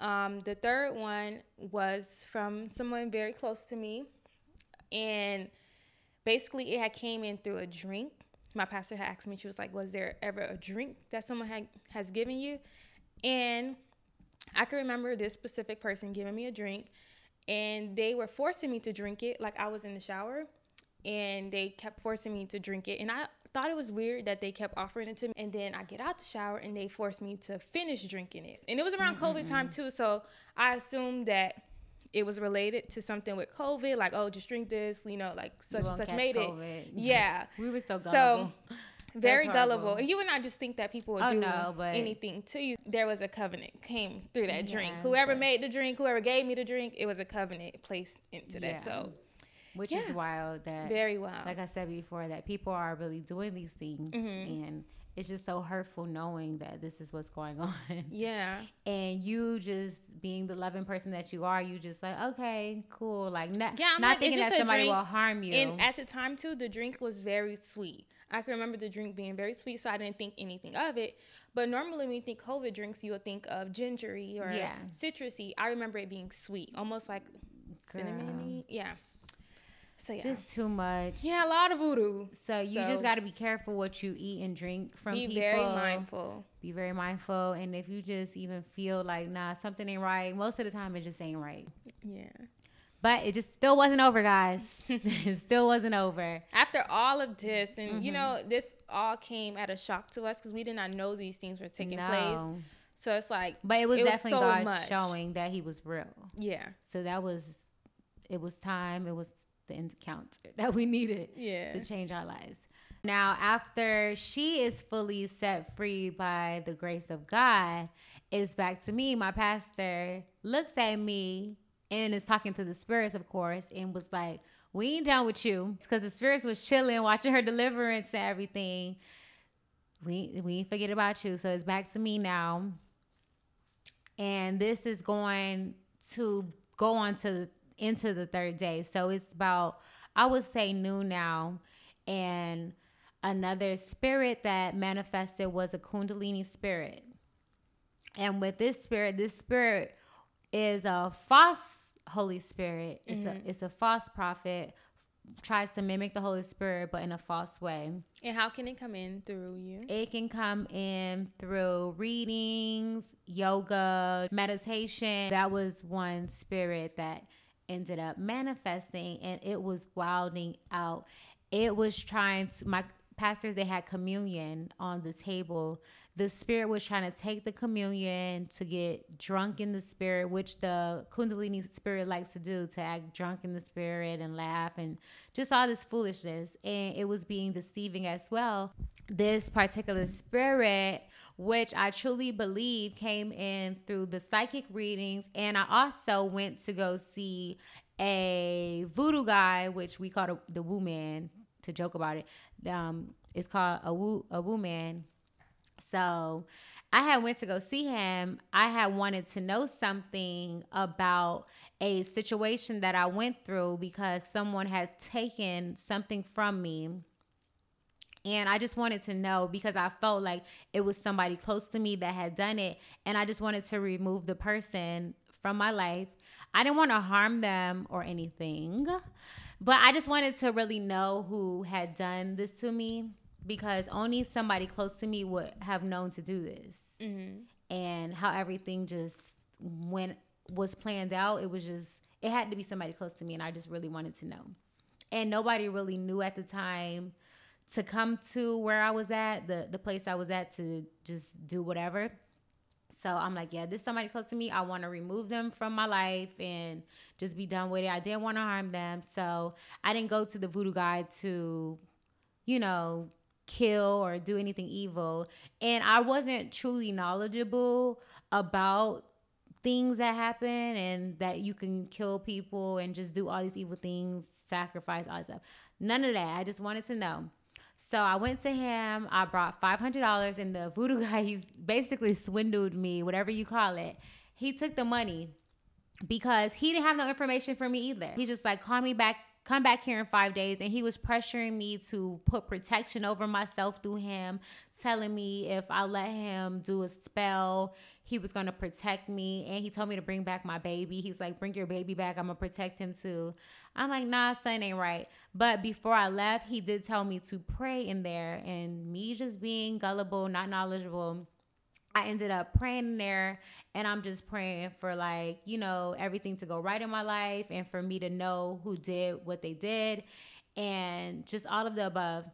Um, the third one was from someone very close to me, and basically it had came in through a drink. My pastor had asked me, she was like, "Was there ever a drink that someone had has given you?" And I can remember this specific person giving me a drink, and they were forcing me to drink it like I was in the shower, and they kept forcing me to drink it. And I thought it was weird that they kept offering it to me. And then I get out the shower and they forced me to finish drinking it. And it was around COVID time too, so I assumed that it was related to something with COVID, like oh, just drink this, you know, like such and such made COVID. it. Yeah. We were so gullible. So. Very gullible. And you would not just think that people would Oh, do no, anything to you. There was a covenant came through that drink. Whoever made the drink, whoever gave me the drink, it was a covenant placed into Yeah. that. So Which is wild that very wild. like I said before, that people are really doing these things Mm-hmm. and it's just so hurtful knowing that this is what's going on. Yeah. And you just being the loving person that you are, you just like, okay, cool. Like, not, Yeah, I'm not like, thinking that somebody drink. will harm you. And at the time too, the drink was very sweet. I can remember the drink being very sweet, so I didn't think anything of it. But normally when you think COVID drinks, you would think of gingery or Yeah. citrusy. I remember it being sweet, almost like cinnamony. Yeah. So yeah. just too much. yeah, a lot of voodoo. So you just got to be careful what you eat and drink from be people. very mindful. Be very mindful. And if you just even feel like, nah, something ain't right, most of the time it just ain't right. Yeah. But it just still wasn't over, guys. it still wasn't over. After all of this, and you Mm-hmm. know, this all came at a shock to us because we did not know these things were taking place. So it's like, But it was It was definitely so God much. showing that He was real. yeah, So that was, it was time. It was the encounter that we needed yeah, to change our lives. Now, after she is fully set free by the grace of God, it's back to me. My pastor looks at me and is talking to the spirits, of course, and was like, We ain't done with you. It's because the spirits was chilling, watching her deliverance and everything. We, we ain't forget about you. So it's back to me now. And this is going to go on to into the third day. So it's about, I would say noon now. And another spirit that manifested was a Kundalini spirit. And with this spirit, this spirit is a false Holy Spirit. It's a mm. it's a false prophet, tries to mimic the Holy Spirit, but in a false way. and how can it come in through you? It can come in through readings, yoga, meditation. That was one spirit that ended up manifesting and it was wilding out. It was trying to, my pastors, they had communion on the table. The spirit was trying to take the communion to get drunk in the spirit, which the Kundalini spirit likes to do, to act drunk in the spirit and laugh and just all this foolishness. And it was being deceiving as well. This particular spirit, which I truly believe came in through the psychic readings. And I also went to go see a voodoo guy, which we called the, Woo Man to joke about it. Um, it's called a Woo a Woo Man. So I had went to go see him. I had wanted to know something about a situation that I went through because someone had taken something from me. And I just wanted to know because I felt like it was somebody close to me that had done it. And I just wanted to remove the person from my life. I didn't want to harm them or anything, but I just wanted to really know who had done this to me because only somebody close to me would have known to do this. Mm-hmm. And how everything just went was planned out, it was just it had to be somebody close to me and I just really wanted to know. And nobody really knew at the time to come to where I was at, the the place I was at to just do whatever. So I'm like, yeah, this is somebody close to me. I want to remove them from my life and just be done with it. I didn't want to harm them. So I didn't go to the voodoo guy to, you know, kill or do anything evil. And I wasn't truly knowledgeable about things that happen and that you can kill people and just do all these evil things, sacrifice, all that stuff. None of that. I just wanted to know. So I went to him. I brought five hundred dollars, and the voodoo guy he's basically swindled me, whatever you call it. He took the money because he didn't have no information for me either. He just like call me back, come back here in five days, and he was pressuring me to put protection over myself through him, telling me if I let him do a spell, he was gonna protect me, and he told me to bring back my baby. He's like, bring your baby back. I'm gonna protect him too. I'm like, nah, son ain't right. But before I left, he did tell me to pray in there, and me just being gullible, not knowledgeable. I ended up praying in there and I'm just praying for like, you know, everything to go right in my life and for me to know who did what they did and just all of the above.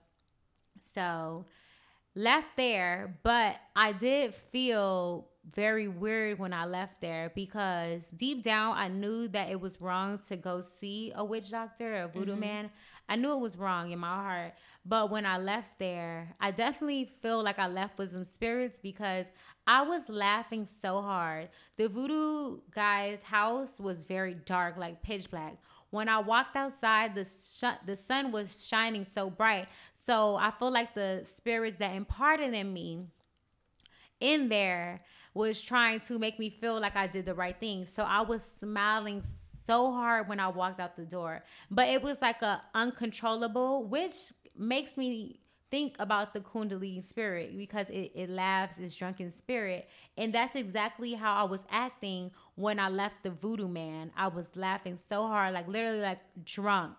So, left there, but I did feel very weird when I left there because deep down I knew that it was wrong to go see a witch doctor or a voodoo mm-hmm. man. I knew it was wrong in my heart. But when I left there, I definitely feel like I left with some spirits because I was laughing so hard. The voodoo guy's house was very dark, like pitch black. when I walked outside, the sh- the sun was shining so bright. So I feel like the spirits that imparted in me in there was trying to make me feel like I did the right thing. So I was smiling so hard when I walked out the door. But it was like a uncontrollable, which makes me think about the kundalini spirit because it, it laughs its drunken spirit and that's exactly how i was acting when i left the voodoo man i was laughing so hard like literally like drunk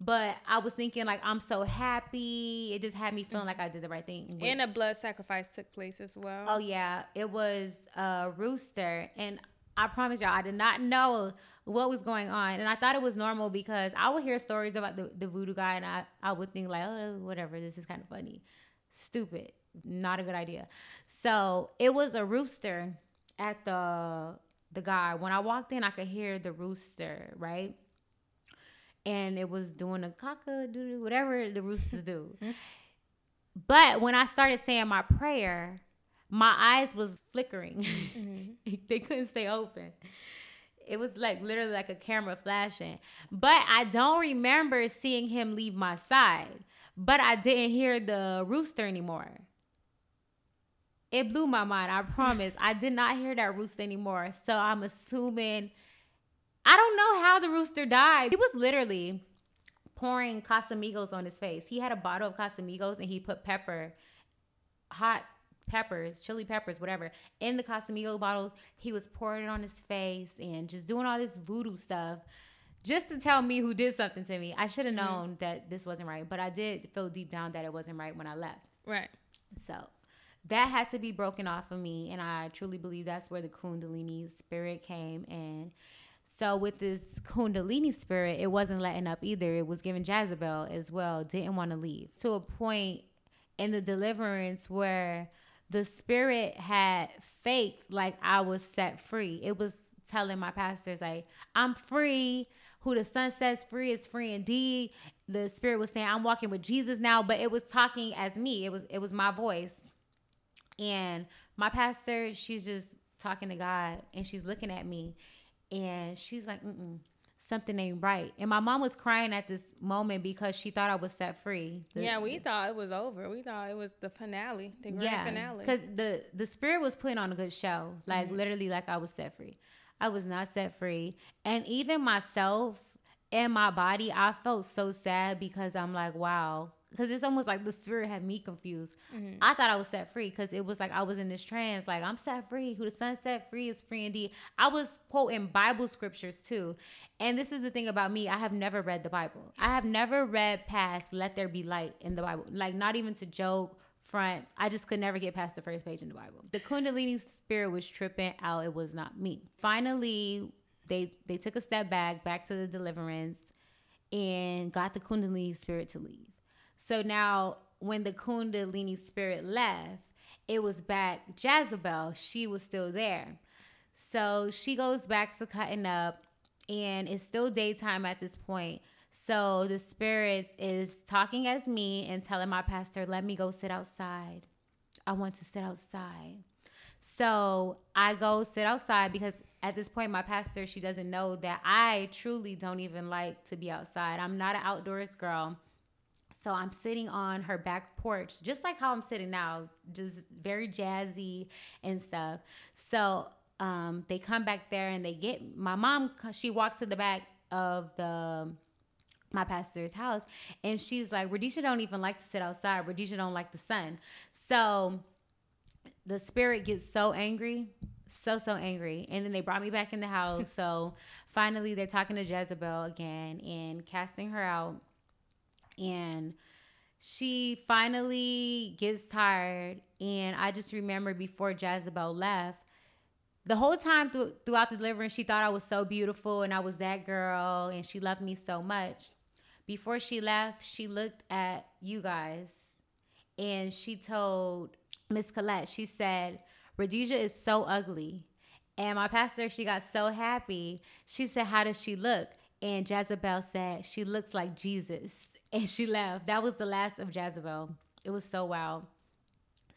but i was thinking like i'm so happy it just had me feeling like i did the right thing which- And a blood sacrifice took place as well. Oh yeah, it was a rooster, and I promise y'all, I did not know what was going on, and I thought it was normal because I would hear stories about the, the voodoo guy, and I I would think like, oh, whatever, this is kind of funny, stupid, not a good idea. So it was a rooster at the the guy. When I walked in, I could hear the rooster, right? And it was doing a cock a doodle, whatever the roosters do. But when I started saying my prayer, my eyes was flickering. Mm-hmm. they couldn't stay open. It was like literally like a camera flashing. But I don't remember seeing him leave my side. But I didn't hear the rooster anymore. It blew my mind. I promise. I did not hear that rooster anymore. So I'm assuming I don't know how the rooster died. He was literally pouring Casamigos on his face. He had a bottle of Casamigos and he put pepper, hot peppers, chili peppers, whatever, in the Casamigo bottles. He was pouring it on his face and just doing all this voodoo stuff just to tell me who did something to me. I should have mm-hmm. known that this wasn't right, but I did feel deep down that it wasn't right when I left. Right. So that had to be broken off of me. And I truly believe that's where the Kundalini spirit came. And so with this Kundalini spirit, it wasn't letting up either. It was giving Jezebel as well, didn't want to leave to a point in the deliverance where the spirit had faked like I was set free. It was telling my pastors, like, I'm free. Who the son sets free is free indeed. The spirit was saying, I'm walking with Jesus now, but it was talking as me. It was it was my voice. And my pastor, she's just talking to God and she's looking at me and she's like, Mm-mm, something ain't right. And my mom was crying at this moment because she thought I was set free. The- yeah, we thought it was over. We thought it was the finale, the grand finale. because the the spirit was putting on a good show, like mm-hmm. literally, like I was set free. I was not set free, and even myself and my body, I felt so sad because I'm like, wow, because it's almost like the spirit had me confused. Mm-hmm. I thought I was set free because it was like I was in this trance, like I'm set free. Who the son set free is free indeed. I was quoting Bible scriptures too, and this is the thing about me. I have never read the Bible. I have never read past "Let there be light" in the Bible, like not even to joke front. I just could never get past the first page in the Bible. The Kundalini spirit was tripping out. It was not me. Finally, they they took a step back, back to the deliverance, and got the Kundalini spirit to leave. So now, when the Kundalini spirit left, it was back Jezebel. She was still there. So she goes back to cutting up, and it's still daytime at this point. So the spirits is talking as me and telling my pastor, "Let me go sit outside. I want to sit outside." So I go sit outside because at this point, my pastor she doesn't know that I truly don't even like to be outside. I'm not an outdoors girl. So I'm sitting on her back porch, just like how I'm sitting now, just very jazzy and stuff. So um, they come back there and they get my mom. She walks to the back of the my pastor's house, and she's like, "Radisha don't even like to sit outside. Radisha don't like the sun." So the spirit gets so angry, so so angry, and then they brought me back in the house. so finally, they're talking to Jezebel again and casting her out and she finally gets tired. And i just remember before jezebel left the whole time through, throughout the deliverance she thought i was so beautiful and i was that girl and she loved me so much. Before she left she looked at you guys and she told miss colette she said rhodesia is so ugly. And my pastor she got so happy. She said how does she look? And Jezebel said, She looks like Jesus. And she left. That was the last of Jezebel. It was so wild.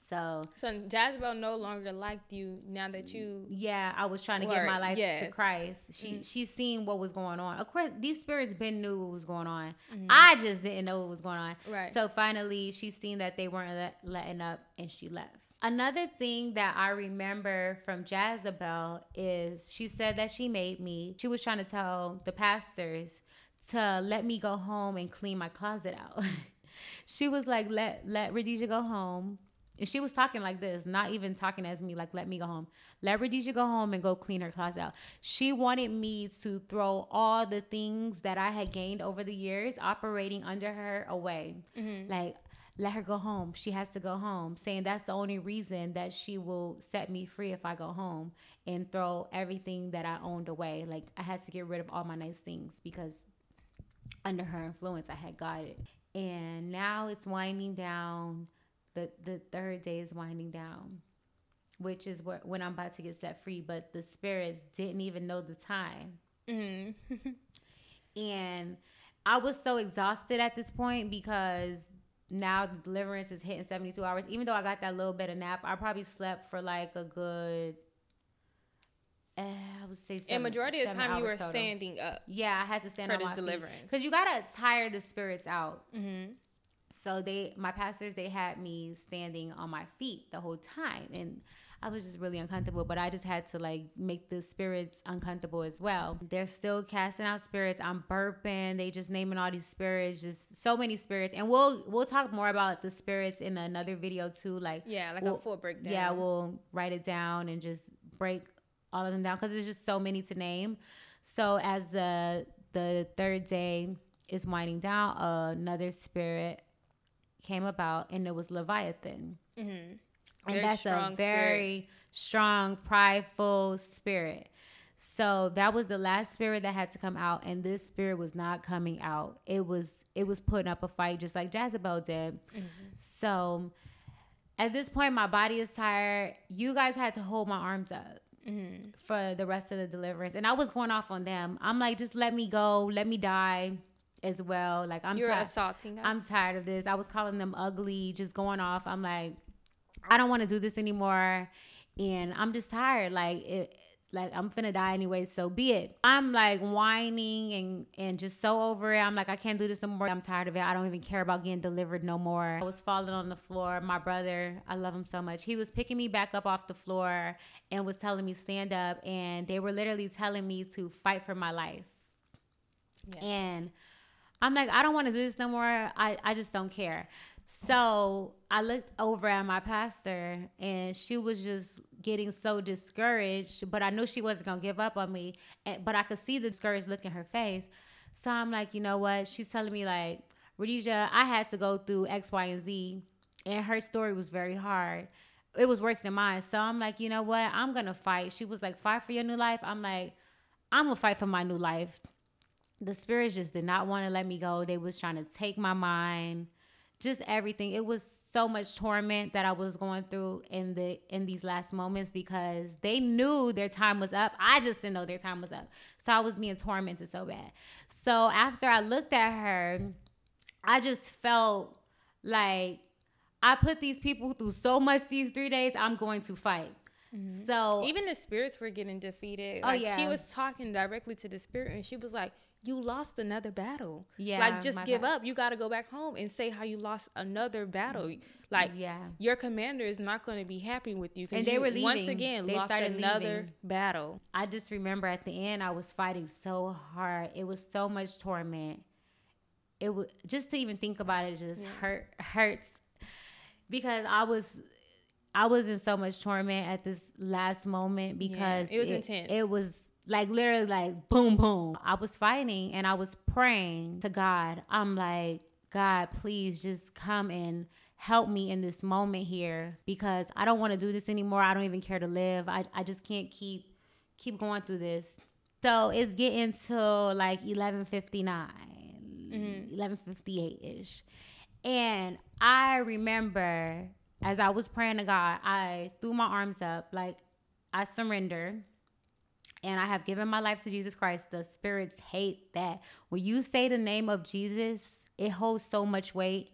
So So Jezebel no longer liked you now that you. yeah, I was trying to give Word, my life to. Christ. She Mhm. she's seen what was going on. Of course, these spirits been knew what was going on. Mhm. I just didn't know what was going on. Right. So finally, she seen that they weren't let, letting up, and she left. Another thing that I remember from Jezebel is she said that she made me. She was trying to tell the pastors to let me go home and clean my closet out. she was like, "Let let Rhodesia go home." And she was talking like this, not even talking as me, like, let me go home. Let Rhodesia go home and go clean her closet out. She wanted me to throw all the things that I had gained over the years operating under her away. Mhm. Like, let her go home. She has to go home, saying that's the only reason that she will set me free if I go home and throw everything that I owned away. Like, I had to get rid of all my nice things because under her influence, I had got it. And now it's winding down. The, the third day is winding down, which is where, when I'm about to get set free. But the spirits didn't even know the time Mhm. and I was so exhausted at this point because now the deliverance is hitting 72 hours. Even though I got that little bit of nap, I probably slept for like a good, uh, I would say, seven, and majority of the time you were total. standing up Yeah, I had to stand for on the my deliverance. because you gotta tire the spirits out. Mm-hmm. So they, my pastors, they had me standing on my feet the whole time, and I was just really uncomfortable. But I just had to like make the spirits uncomfortable as well. They're still casting out spirits. I'm burping. They just naming all these spirits, just so many spirits. And we'll we'll talk more about the spirits in another video too. Like Yeah, like Well, a full breakdown. yeah, we'll write it down and just break all of them down because there's just so many to name. So as the the third day is winding down, another spirit came about, and it was Leviathan, Mm-hmm. and Very that's a very strong, prideful spirit. So that was the last spirit that had to come out, and this spirit was not coming out. It was it was putting up a fight just like Jezebel did. So at this point, my body is tired. You guys had to hold my arms up Mm-hmm. for the rest of the deliverance, and I was going off on them. I'm like, just let me go, let me die as well. Like I'm You're tired. assaulting us. I'm tired of this. I was calling them ugly, just going off. I'm like, I don't want to do this anymore, and I'm just tired. Like it. Like I'm finna die anyway, so be it. I'm like whining and and just so over it. I'm like I can't do this no more. I'm tired of it. I don't even care about getting delivered no more. I was falling on the floor. My brother, I love him so much. He was picking me back up off the floor and was telling me stand up. And they were literally telling me to fight for my life. Yeah. And I'm like, I don't want to do this no more. I, I just don't care. So I looked over at my pastor and she was just getting so discouraged, but I knew she wasn't going to give up on me. But I could see the discouraged look in her face. So I'm like, you know what? She's telling me, like, Rhodesia, I had to go through X, Y, and Z. And her story was very hard. It was worse than mine. So I'm like, you know what? I'm going to fight. She was like, fight for your new life. I'm like, I'm going to fight for my new life the spirits just did not want to let me go. They was trying to take my mind, just everything. It was so much torment that I was going through in the in these last moments because they knew their time was up. I just didn't know their time was up. So I was being tormented so bad. So after I looked at her, I just felt like I put these people through so much these 3 days. I'm going to fight. Mm-hmm. So Even the spirits were getting defeated. Oh, Like she was talking directly to the spirit and she was like, You lost another battle. Yeah, Like just give God. up. You gotta go back home and say how you lost another battle. Mm, like yeah. your commander is not gonna be happy with you. And they you were once again They lost started another leaving. battle. I just remember at the end I was fighting so hard. It was so much torment. It was just to even think about it just hurt hurts because I was I was in so much torment at this last moment because it was intense. It was like literally like boom boom. I was fighting and I was praying to God. I'm like, God, please just come and help me in this moment here because I don't want to do this anymore. I don't even care to live. I, I just can't keep keep going through this. So it's getting to like 11:59, 11:58 ish, and I remember as I was praying to God, I threw my arms up like I surrender. And I have given my life to Jesus Christ. The spirits hate that. When you say the name of Jesus, it holds so much weight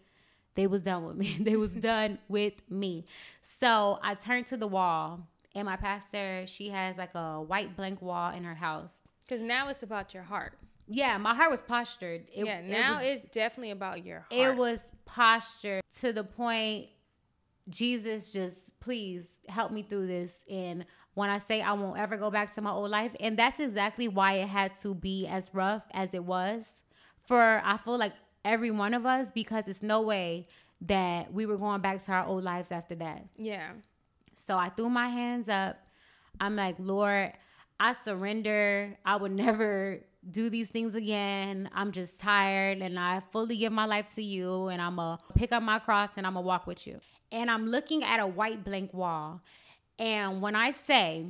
they was done with me. they was done with me. So I turned to the wall, and my pastor, she has like a white blank wall in her house. Because now it's about your heart. Yeah, my heart was postured. It, yeah, now it was, it's definitely about your heart. It was postured to the point, Jesus, just please help me through this. And when I say I won't ever go back to my old life, and that's exactly why it had to be as rough as it was for I feel like every one of us because it's no way that we were going back to our old lives after that. Yeah. So I threw my hands up. I'm like, Lord, I surrender. I would never do these things again. I'm just tired and I fully give my life to you and I'm going to pick up my cross and I'm going to walk with you. And I'm looking at a white blank wall. And when I say,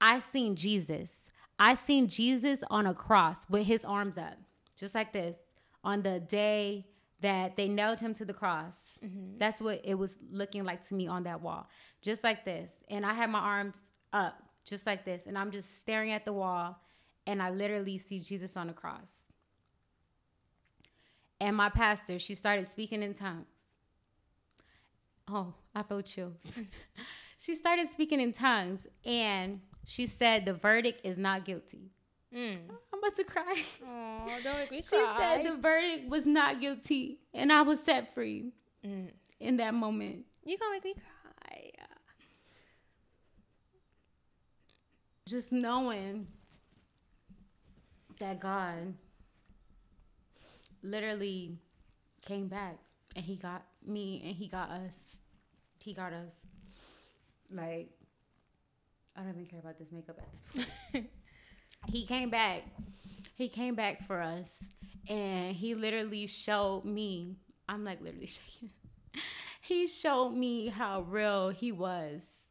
I seen Jesus, I seen Jesus on a cross with his arms up, just like this, on the day that they nailed him to the cross. Mm-hmm. That's what it was looking like to me on that wall, just like this. And I had my arms up, just like this. And I'm just staring at the wall, and I literally see Jesus on the cross. And my pastor, she started speaking in tongues. Oh, I felt chills. she started speaking in tongues, and she said, The verdict is not guilty. Mm. I'm about to cry. Oh, don't make me she cry. said the verdict was not guilty, and I was set free mm. in that moment. You gonna make me cry? Just knowing that God literally came back and He got me and He got us. He got us. Like I don't even care about this makeup ass. he came back. He came back for us, and he literally showed me. I'm like literally shaking. he showed me how real he was,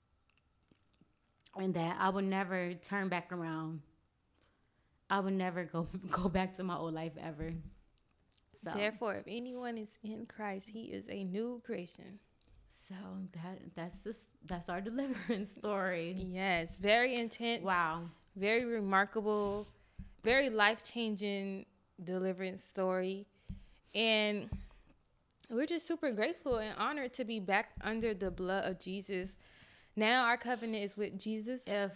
and that I would never turn back around. I would never go go back to my old life ever. So therefore, if anyone is in Christ, he is a new creation. So that that's just that's our deliverance story. Yes, very intense. Wow very remarkable, very life changing deliverance story. And we're just super grateful and honored to be back under the blood of Jesus. Now our covenant is with Jesus. If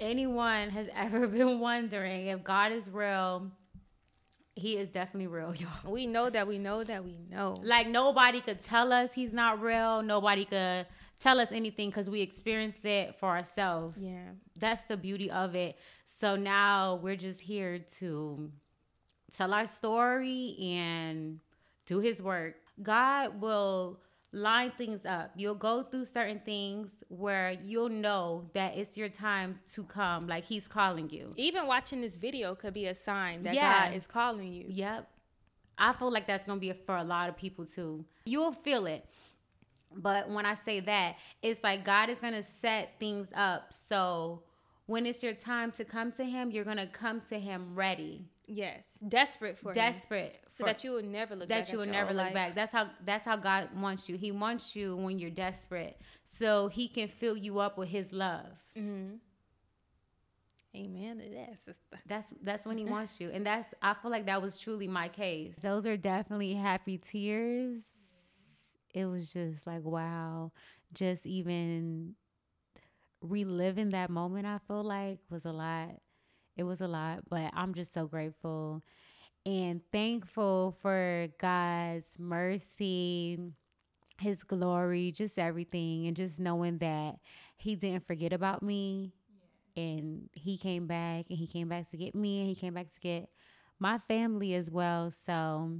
anyone has ever been wondering if God is real, he is definitely real, y'all. We know that we know that we know. Like nobody could tell us he's not real. Nobody could tell us anything because we experienced it for ourselves. Yeah. That's the beauty of it. So now we're just here to tell our story and do his work. God will line things up. You'll go through certain things where you'll know that it's your time to come, like he's calling you. Even watching this video could be a sign that yeah. God is calling you. Yep. I feel like that's going to be for a lot of people too. You'll feel it. But when I say that, it's like God is going to set things up. So when it's your time to come to Him, you're going to come to Him ready. Yes, desperate for desperate, him. so that you will never look that you will never look life. back. That's how that's how God wants you. He wants you when you're desperate, so He can fill you up with His love. Mm-hmm. Amen to that, sister. That's that's when He wants you, and that's I feel like that was truly my case. Those are definitely happy tears it was just like wow just even reliving that moment i feel like was a lot it was a lot but i'm just so grateful and thankful for god's mercy his glory just everything and just knowing that he didn't forget about me yeah. and he came back and he came back to get me and he came back to get my family as well so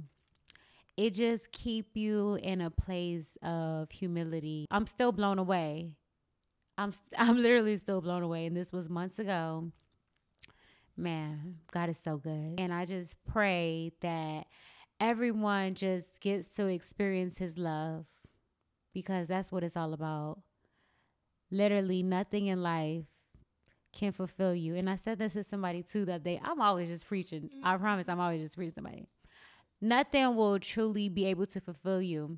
it just keep you in a place of humility. I'm still blown away. I'm st- I'm literally still blown away and this was months ago. Man, God is so good. And I just pray that everyone just gets to experience his love because that's what it's all about. Literally nothing in life can fulfill you. And I said this to somebody too that day. I'm always just preaching. I mm-hmm. promise I'm always just preaching somebody nothing will truly be able to fulfill you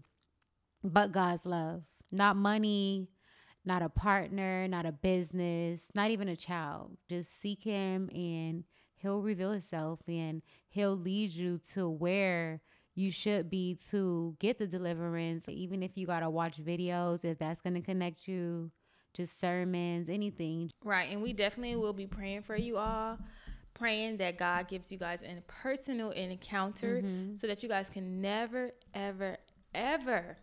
but God's love. Not money, not a partner, not a business, not even a child. Just seek Him and He'll reveal Himself and He'll lead you to where you should be to get the deliverance. Even if you got to watch videos, if that's going to connect you, just sermons, anything. Right. And we definitely will be praying for you all, praying that God gives you guys a personal encounter Mm-hmm. so that you guys can never, ever, ever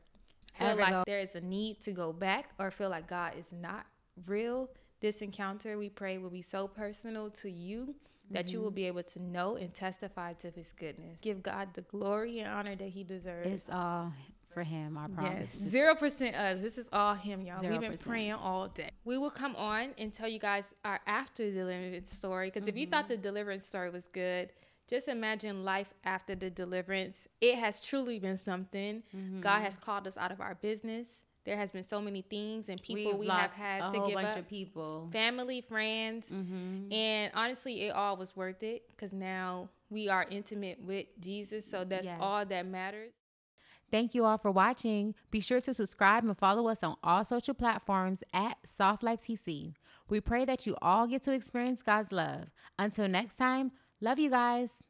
feel like go- there is a need to go back or feel like God is not real. This encounter, we pray, will be so personal to you that you will Mm-hmm. be able to know and testify to his goodness. Give God the glory and honor that he deserves. It's all for him, I promise. Yes, zero percent us. This is all him, y'all. We've been praying all day. We will come on and tell you guys our after deliverance story. Because if you thought Mm-hmm. the deliverance story was good, just imagine life after the deliverance. It has truly been something. Mm-hmm. God has called us out of our business. There has been so many things and people We've we have had a to whole give bunch up. of people. Family, friends, Mm-hmm. and honestly, it all was worth it because now we are intimate with Jesus. So that's Yes. all that matters. Thank you all for watching. Be sure to subscribe and follow us on all social platforms at Soft Life TC. We pray that you all get to experience God's love. Until next time, love you guys.